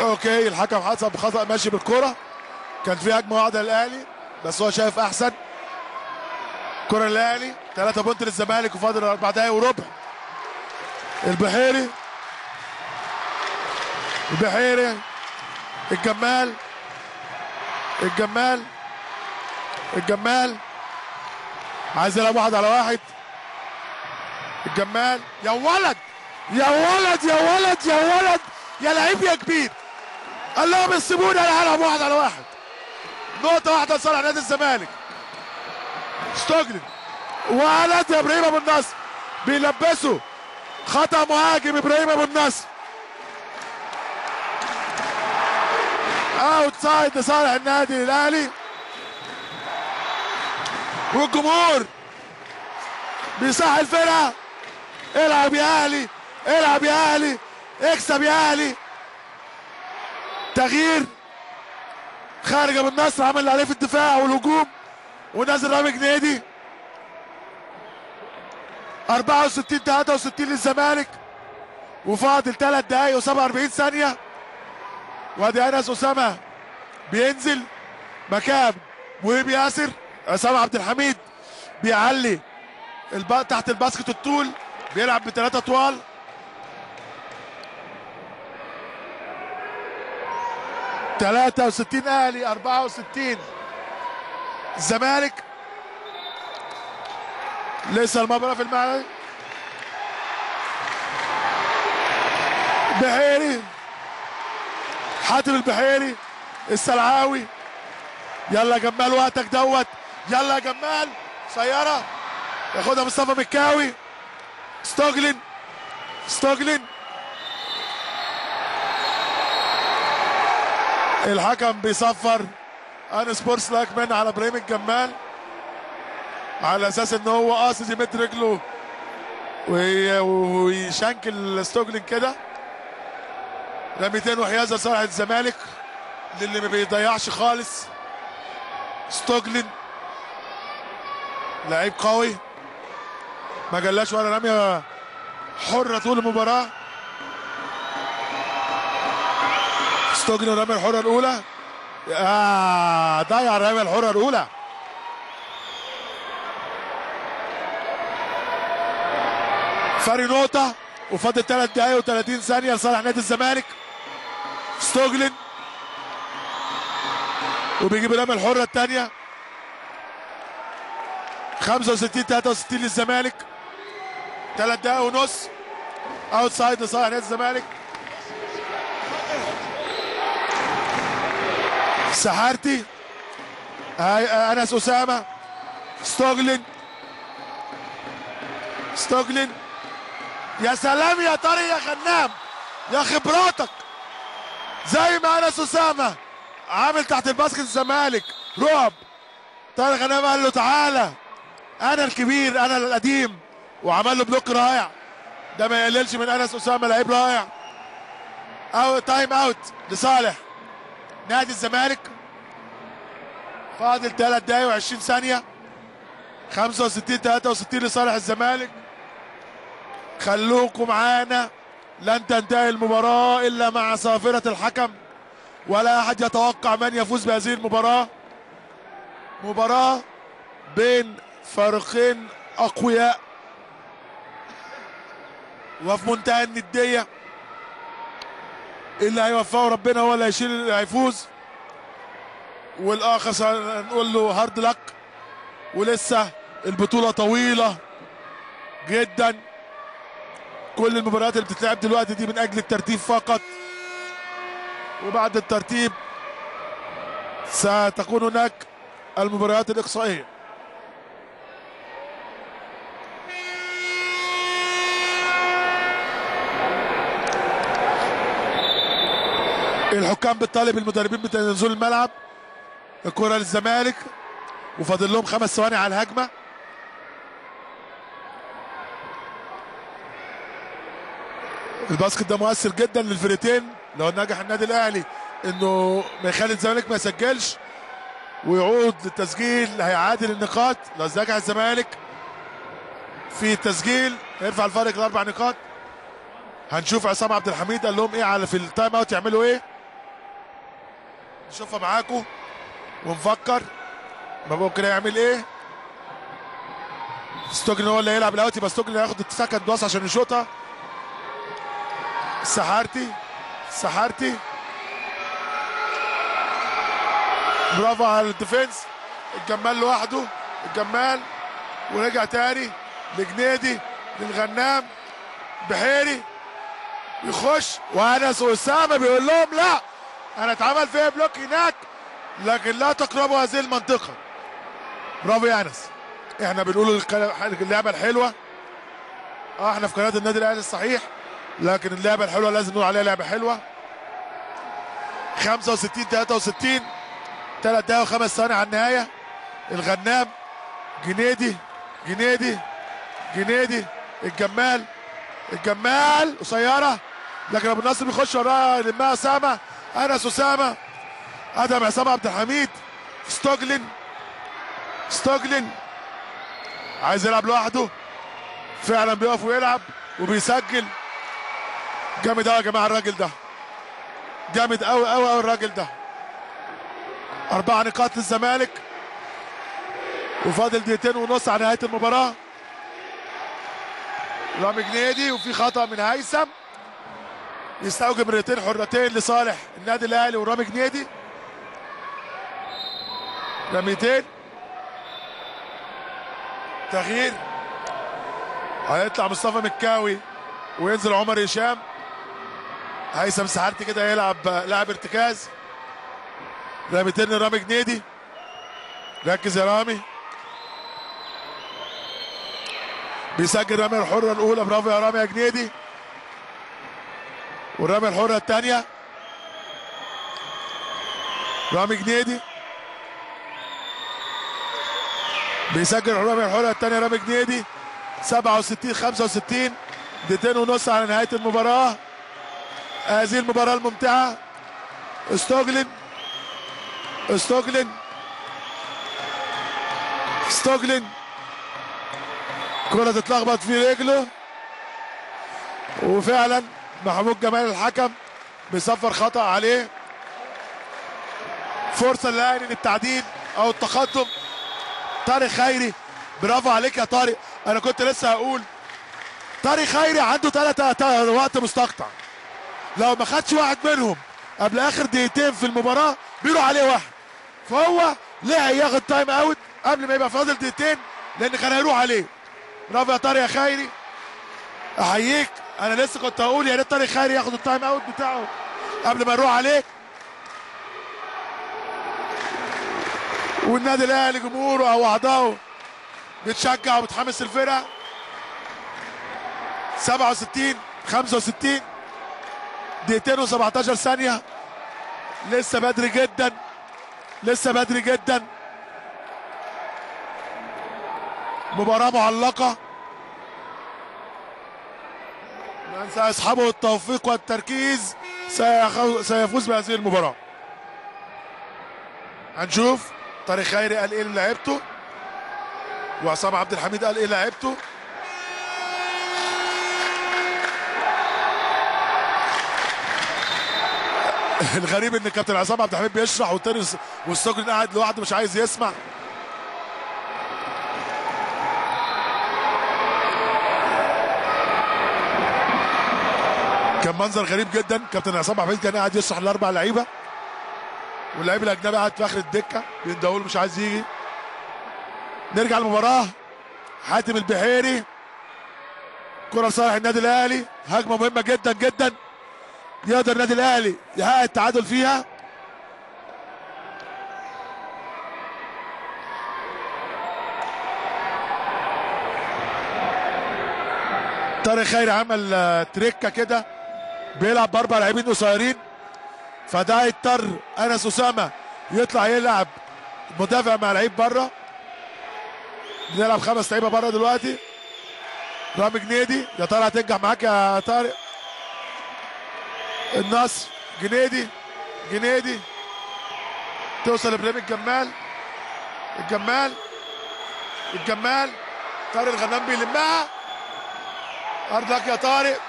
okay الحكم حسب خطا ماشي بالكرة. كان في هجمة واحدة للأهلي بس هو شايف أحسن. كرة للأهلي 3 point للزمالك وفاضل أربع دقايق وربع. البحيري. البحيري. الجمال. الجمال. الجمال. عايز يلعب واحد على واحد. الجمال يا ولد يا ولد يا ولد يا ولد يا لعيب يا كبير. قال لهم سيبوني أنا هلعب واحد على واحد. نقطة واحدة لصالح نادي الزمالك. ستوجلن ولد يا إبراهيم أبو النصر بيلبسه خطأ مهاجم إبراهيم أبو النصر. out side لصالح النادي الأهلي. والجمهور بيصحي الفرقة. العب يا أهلي العب يا أهلي اكسب يا أهلي. تغيير خارج ابو النصر عمل اللي عليه في الدفاع والهجوم ونازل رامي جنيدي. 64 63 للزمالك. وفاضل 3 دقايق و47 ثانية. وأدي أنس أسامة بينزل مكان. وهيب ياسر عصام عبد الحميد بيعلي الب... تحت الباسكت الطول. بيلعب بثلاثة طوال. ثلاثة وستين أهلي أربعة وستين. الزمالك لسه المباراة في الملعب. بحيري. حاتم البحيري السلعاوي. يلا يا جمال وقتك دوت. يلا يا جمال. سيارة. ياخدها مصطفى مكاوي. ستوجلين ستوجلين الحكم بيصفر. unsportsmanlike على إبراهيم الجمال. على أساس إن هو قاصد يمد رجله. وي- ويشنكل ستوجلين كده. رميتين وحيازه لصالح الزمالك. اللي ما بيضيعش خالص. ستوجلين. لعيب قوي. ما جلاش ولا رمية. حرة طول المباراة. ستوجلين الرميه الحرة الأولى. آه ضيع الرميه الحرة الأولى. فرق نقطة وفاضل 3 دقايق و30 ثانية لصالح نادي الزمالك. ستوجلين وبيجيب الرمية الحرة الثانية. 65 63 للزمالك. 3 دقايق ونص. out side لصالح نادي الزمالك. سحارتي أنس أسامة. ستوجلين ستوجلين يا سلام يا طارق يا غنام. يا خبراتك. زي ما أنس أسامة عامل تحت ال basket الزمالك. رعب. طارق غنام قال له تعالى. أنا الكبير أنا القديم. وعمل له block رائع. ده ما يقللش من أنس أسامة لعيب رائع. أو time out لصالح. نادي الزمالك. فاضل 3 دقايق و20 ثانية. 65 63 لصالح الزمالك. خلوكم معانا. لن تنتهي المباراة إلا مع صافرة الحكم. ولا أحد يتوقع من يفوز بهذه المباراة. مباراة بين فريقين أقوياء. وفي منتهى الندية. اللي هيوفقه ربنا هو اللي هيشيل اللي هيفوز. والآخر هنقول له هارد لك ولسه البطولة طويلة جدا. كل المباريات اللي بتتلعب دلوقتي دي من أجل الترتيب فقط. وبعد الترتيب ستكون هناك المباريات الإقصائية. الحكام بتطالب المدربين بتنزل الملعب الكرة للزمالك وفاضل لهم خمس ثواني على الهجمة. ال basket ده مؤثر جدا للفرقتين لو نجح النادي الأهلي إنه ما يخلي الزمالك ما يسجلش ويعود للتسجيل هيعادل النقاط. لو نجح الزمالك في التسجيل يرفع الفارق لأربع نقاط. هنشوف عصام عبد الحميد قال لهم إيه على في ال time out يعملوا إيه؟ نشوفها معاكم ونفكر ما ممكن يعمل إيه. ستوجلن هو اللي هيلعب ال out يبقى ستوجلن هياخد ال second pass عشان يشوطها. سحارتي سحارتي. برافو على ال defense. الجمال لوحده الجمال. ورجع تاني لجنيدي للغنام بحيري. يخش وأنس اسامه بيقول لهم لا. أنا اتعمل فيا بلوك هناك لكن لا تقربوا هذه المنطقة. برافو يا أنس. إحنا بنقول اللعبة الحلوة. آه إحنا في قناة النادي الأهلي الصحيح لكن اللعبة الحلوة لازم نقول عليها لعبة حلوة. 65 63 ثلاث دقايق وخمس ثواني على النهاية. الغنام جنيدي جنيدي جنيدي الجمال الجمال قصيرة لكن أبو النصر بيخش وراها يلمها أسامة. انس اسامه أدم عصام عبد الحميد ستوجلن ستوجلن عايز يلعب لوحده فعلا بيقف ويلعب وبيسجل. جامد قوي يا جماعة الراجل ده. جامد قوي قوي قوي الراجل ده. أربع نقاط للزمالك. وفاضل دقيقتين ونص على نهاية المباراة. رامي جنيدي وفي خطأ من هيثم. يستوجب ريتين حرتين لصالح النادي الأهلي ورامي جنيدي. رميتين. تغيير. هيطلع مصطفى مكاوي وينزل عمر هشام. هيثم سحرتي كده يلعب لاعب ارتكاز. رميتين لرامي جنيدي. ركز يا رامي. بيسجل رامي الحرة الأولى. برافو يا رامي يا جنيدي. والرامي الحرة الثانية رامي جنيدي. بيسجل رامي الحرة الثانية رامي جنيدي. 67 65 دقيقتين ونص على نهاية المباراة. هذه المباراة الممتعة. استوجلن استوجلن استوجلن كرة تتلخبط في رجله. وفعلا محمود جمال الحكم بيصفر خطأ عليه. فرصة للأهلي للتعديل أو التقدم. طارق خيري برافو عليك يا طارق. أنا كنت لسه هقول طارق خيري عنده ثلاثة وقت مستقطع. لو ما خدش واحد منهم قبل آخر دقيقتين في المباراة بيروح عليه واحد. فهو لحق ياخد time out قبل ما يبقى فاضل دقيقتين لأن كان هيروح عليه. برافو يا طارق يا خيري. أحييك. أنا لسه كنت هقول يا ريت طارق خيري ياخد ال time out بتاعه قبل ما يروح عليك. والنادي الاهلي جمهوره أو اعضائه بتشجع وبتحمس الفرقة. 67 65 دقيقتين و17 ثانية. لسه بدري جدا لسه بدري جدا. مباراة معلقة. من سيصحبه التوفيق والتركيز. سيفوز بهذه المباراة. هنشوف طارق خيري قال إيه لعيبته وعصام عبد الحميد قال إيه لعيبته الغريب إن كابتن عصام عبد الحميد بيشرح والتاني والسجن قاعد لوحده مش عايز يسمع. كان منظر غريب جدا. كابتن عصام الحميد كان قاعد يشرح لاربع لعيبة. واللعيب الأجنبي قاعد في آخر الدكة. بيندهوا مش عايز يجي. نرجع للمباراة. حاتم البحيري. كرة لصالح النادي الأهلي. هجمة مهمة جدا جدا. يقدر النادي الأهلي يحقق التعادل فيها. طارق خيري عمل تريكة كده. بيلعب بأربع لاعبين قصيرين. فده هيضطر أنس أسامة يطلع يلعب مدافع مع لعيب بره. بنلعب خمس لعيبة بره دلوقتي. رامي جنيدي يا ترى هتنجح معاك يا طارق؟ النصر جنيدي جنيدي. توصل لابراهيم الجمال. الجمال الجمال. طارق الغنام بيلمها. ارض لك يا طارق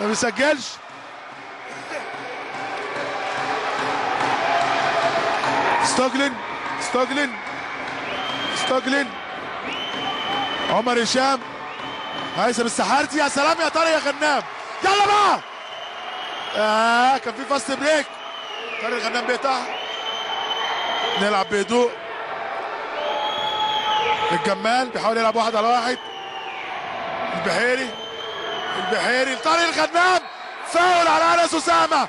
ما بيسجلش. ستوجلن ستوجلن ستوجلن عمر هشام هيثم السحارتي يا سلام يا طارق يا غنام. يلا بقى. آه كان في fast break طارق الغنام بيقطع. نلعب بهدوء. الجمال بيحاول يلعب واحد على واحد. البحيري البحيري طارق الغنام. فاول على أنس أسامة.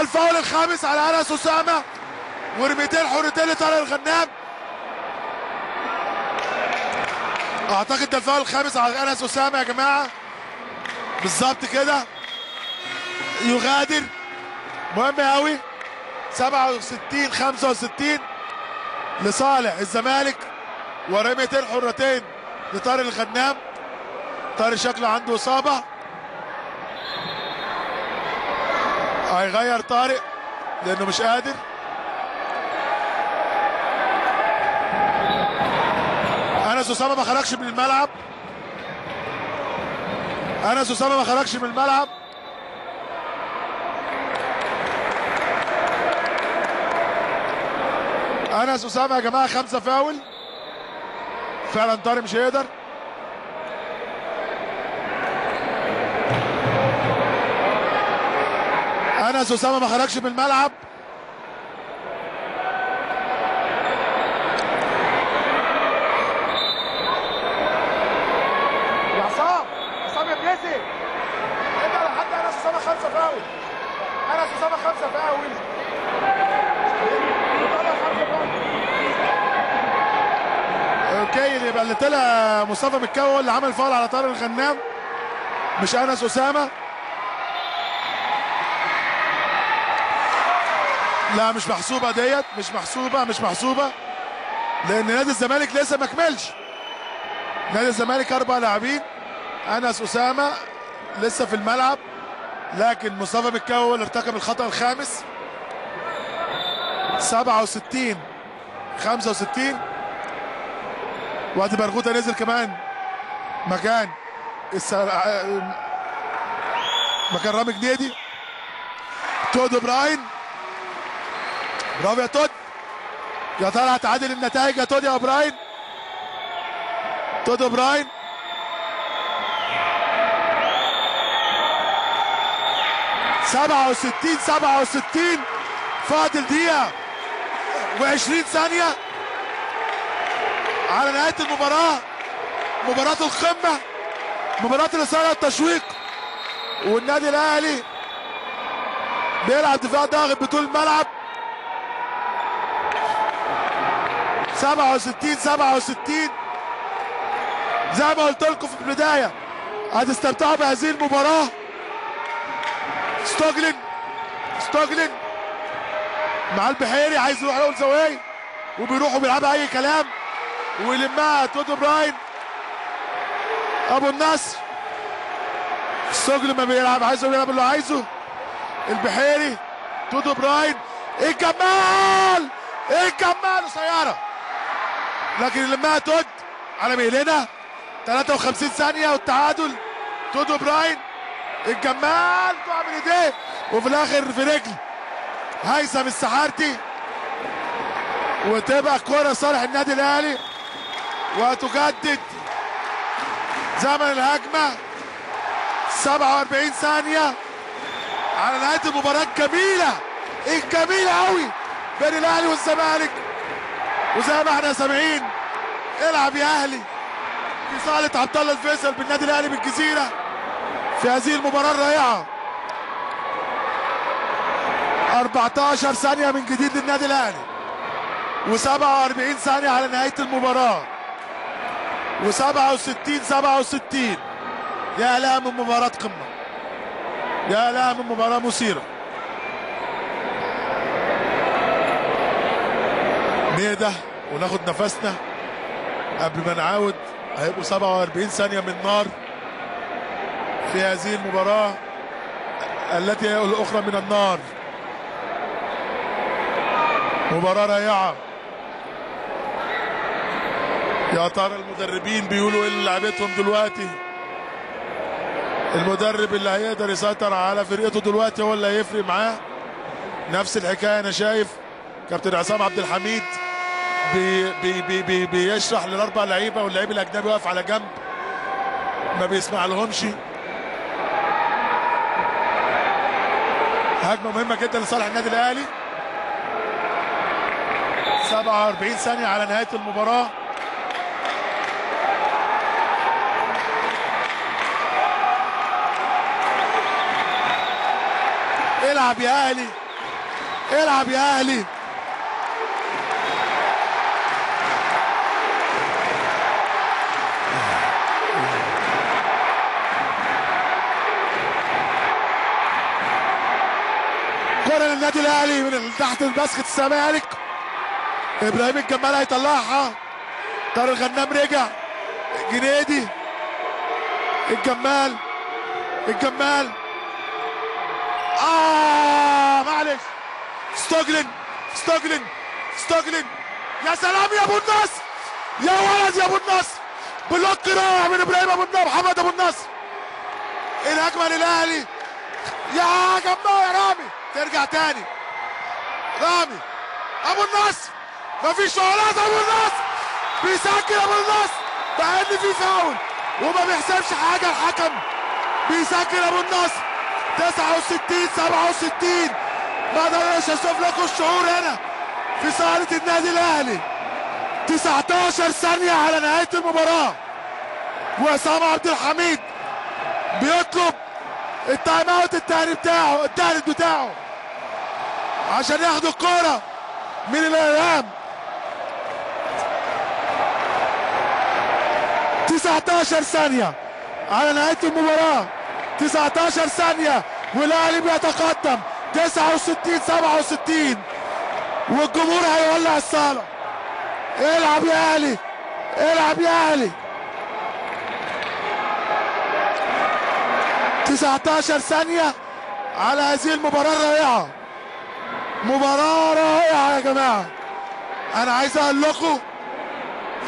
الفاول الخامس على أنس أسامة. ورميتين حرتين لطارق الغنام. أعتقد ده الفاول الخامس على أنس أسامة يا جماعة. بالظبط كده. يغادر. مهم قوي 67 65 لصالح الزمالك. ورميتين حرتين لطارق الغنام. طارق شكله عنده إصابة. هيغير طارق لأنه مش قادر. انس اسامه ما خرجش من الملعب. انس اسامه ما خرجش من الملعب. انس اسامه يا جماعة خمسة فاول. فعلا طارق مش هيقدر. انس اسامه ما خرجش من الملعب يا عصام عصام يا بليسي انت لحد انس اسامه خمسه فاول انس اسامه خمسه فاول طلع مصطفى هو اللي عمل فاول على طارق الغنام. مش أنس أسامة؟ لا مش محسوبة ديت. مش محسوبة مش محسوبة. لأن نادي الزمالك لسه ما كملش. نادي الزمالك أربع لاعبين. أنس أسامة لسه في الملعب. لكن مصطفى مكاوي هو اللي ارتكب الخطأ الخامس. 67 65 وادي برغوثه نزل كمان. مكان. مكان رامي جديدي تود براين برافو يا تود. يا ترى هتعادل النتائج يا تود يا براين تود براين سبعة وستين سبعة وستين. فاضل دقيقة وعشرين ثانية. على نهاية المباراة. مباراة القمة. مباراة الإثارة التشويق والنادي الأهلي بيلعب دفاع ضاغط بطول الملعب. 67 67 زي ما قلت لكم في البداية هتستمتعوا بهذه المباراة. ستوجلن ستوجلن مع البحيري عايز يروح له زواي وبيروحوا بيلعبوا أي كلام. ويلمها تودو براين أبو النصر. ستوجلن ما بيلعب. عايزه بيلعب اللي عايزه. البحيري. تودو براين الجمال. الجمال قصيره لكن يلمها تود على ميلنا. 53 ثانية والتعادل. تودو براين الجمال تقع من إيديه. وفي الآخر في رجل. هيثم السحارتي. وتبقى كرة صالح النادي الأهلي. وتجدد زمن الهجمة. 47 ثانية. على نهاية المباراة الجميلة الجميلة قوي بين الأهلي والزمالك. وزي ما إحنا سامعين العب يا أهلي في صالة عبد الله الفيصل بالنادي الأهلي بالجزيرة في هذه المباراة الرائعة. 14 ثانية من جديد للنادي الأهلي. و47 ثانية على نهاية المباراة. و67 67 يا لها من مباراة قمة. يا لها من مباراة مثيرة. نهدى وناخد نفسنا. قبل ما نعاود هيبقوا 47 ثانية من نار في هذه المباراة التي هي الأخرى من النار. مباراة رائعة. يا ترى المدربين بيقولوا إيه لعبتهم دلوقتي؟ المدرب اللي هيقدر يسيطر على فرقته دلوقتي هو اللي هيفرق معاه. نفس الحكاية أنا شايف كابتن عصام عبد الحميد بي بي بي بي بيشرح للأربع لعيبة واللعيب الأجنبي واقف على جنب. ما بيسمع لهمش هجمة مهمة جدا لصالح النادي الأهلي. 47 ثانية على نهاية المباراة. العب يا أهلي. العب يا أهلي. كرة للنادي الأهلي من تحت ال basket الزمالك إبراهيم الجمال هيطلعها. طارق الغنام رجع. جنيدي. الجمال. الجمال. آه! معلش. ستوجلن ستوجلن ستوجلن يا سلام يا أبو النصر يا ولد يا أبو النصر block رائع من إبراهيم أبو النصر محمد أبو النصر الهجمه للاهلي يا جماعة يا رامي. ترجع تاني. رامي. أبو النصر مفيش فاولات أبو النصر بيسجل أبو النصر مع إن في فاول. وما بيحسبش حاجة الحكم. بيسجل أبو النصر 69 67 ما أقدرش أشوف لكم الشعور هنا في صاله النادي الأهلي. 19 ثانية على نهاية المباراة. وعصام عبد الحميد بيطلب التايم أوت التاني بتاعه التالت بتاعه. عشان ياخدوا الكرة من الإعلام. 19 ثانية على نهاية المباراة. 19 ثانية والأهلي بيتقدم. 69 67 والجمهور هيولع الصالة. العب يا أهلي. العب يا أهلي. 19 ثانية على هذه المباراة الرائعة. مباراة رائعة يا جماعة. أنا عايز أقول لكم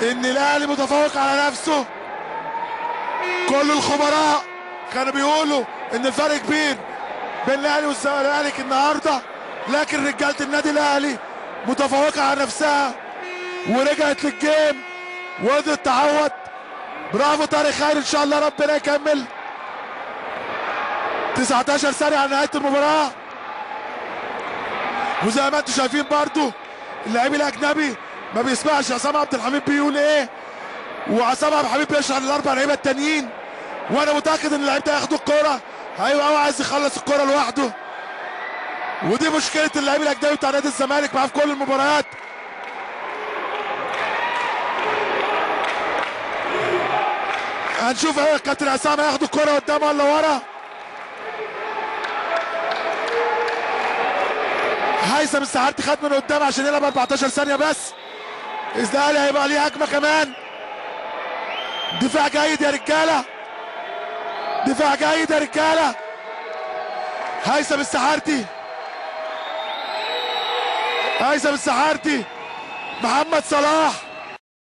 إن الأهلي متفوق على نفسه. كل الخبراء كانوا بيقولوا إن الفرق كبير بين الأهلي والزمالك النهاردة لكن رجالة النادي الأهلي متفوقة على نفسها ورجعت للجيم وقدرت تعوض برافو طارق خير إن شاء الله ربنا يكمل. 19 ثانية على نهاية المباراة. وزي ما أنتم شايفين برضو اللاعب الأجنبي ما بيسمعش عصام عبد الحميد بيقول إيه وعصام عبد الحميد بيشرح للأربع لعيبة التانيين وأنا متأكد إن اللعيب ده هياخدوا الكورة. هيبقى هو عايز يخلص الكورة لوحده. ودي مشكلة اللاعب الأجنبي بتاع نادي الزمالك معاه في كل المباريات. هنشوف إيه كابتن عصام هياخدوا الكورة قدام ولا ورا؟ هيثم السحارتي خد من قدام عشان يلعب 14 ثانية بس. الاهلي هيبقى ليه هجمة كمان. دفاع جيد يا رجالة. دفاع جيد يا رجالة. هيثم السحارتي. هيثم السحارتي. محمد صلاح.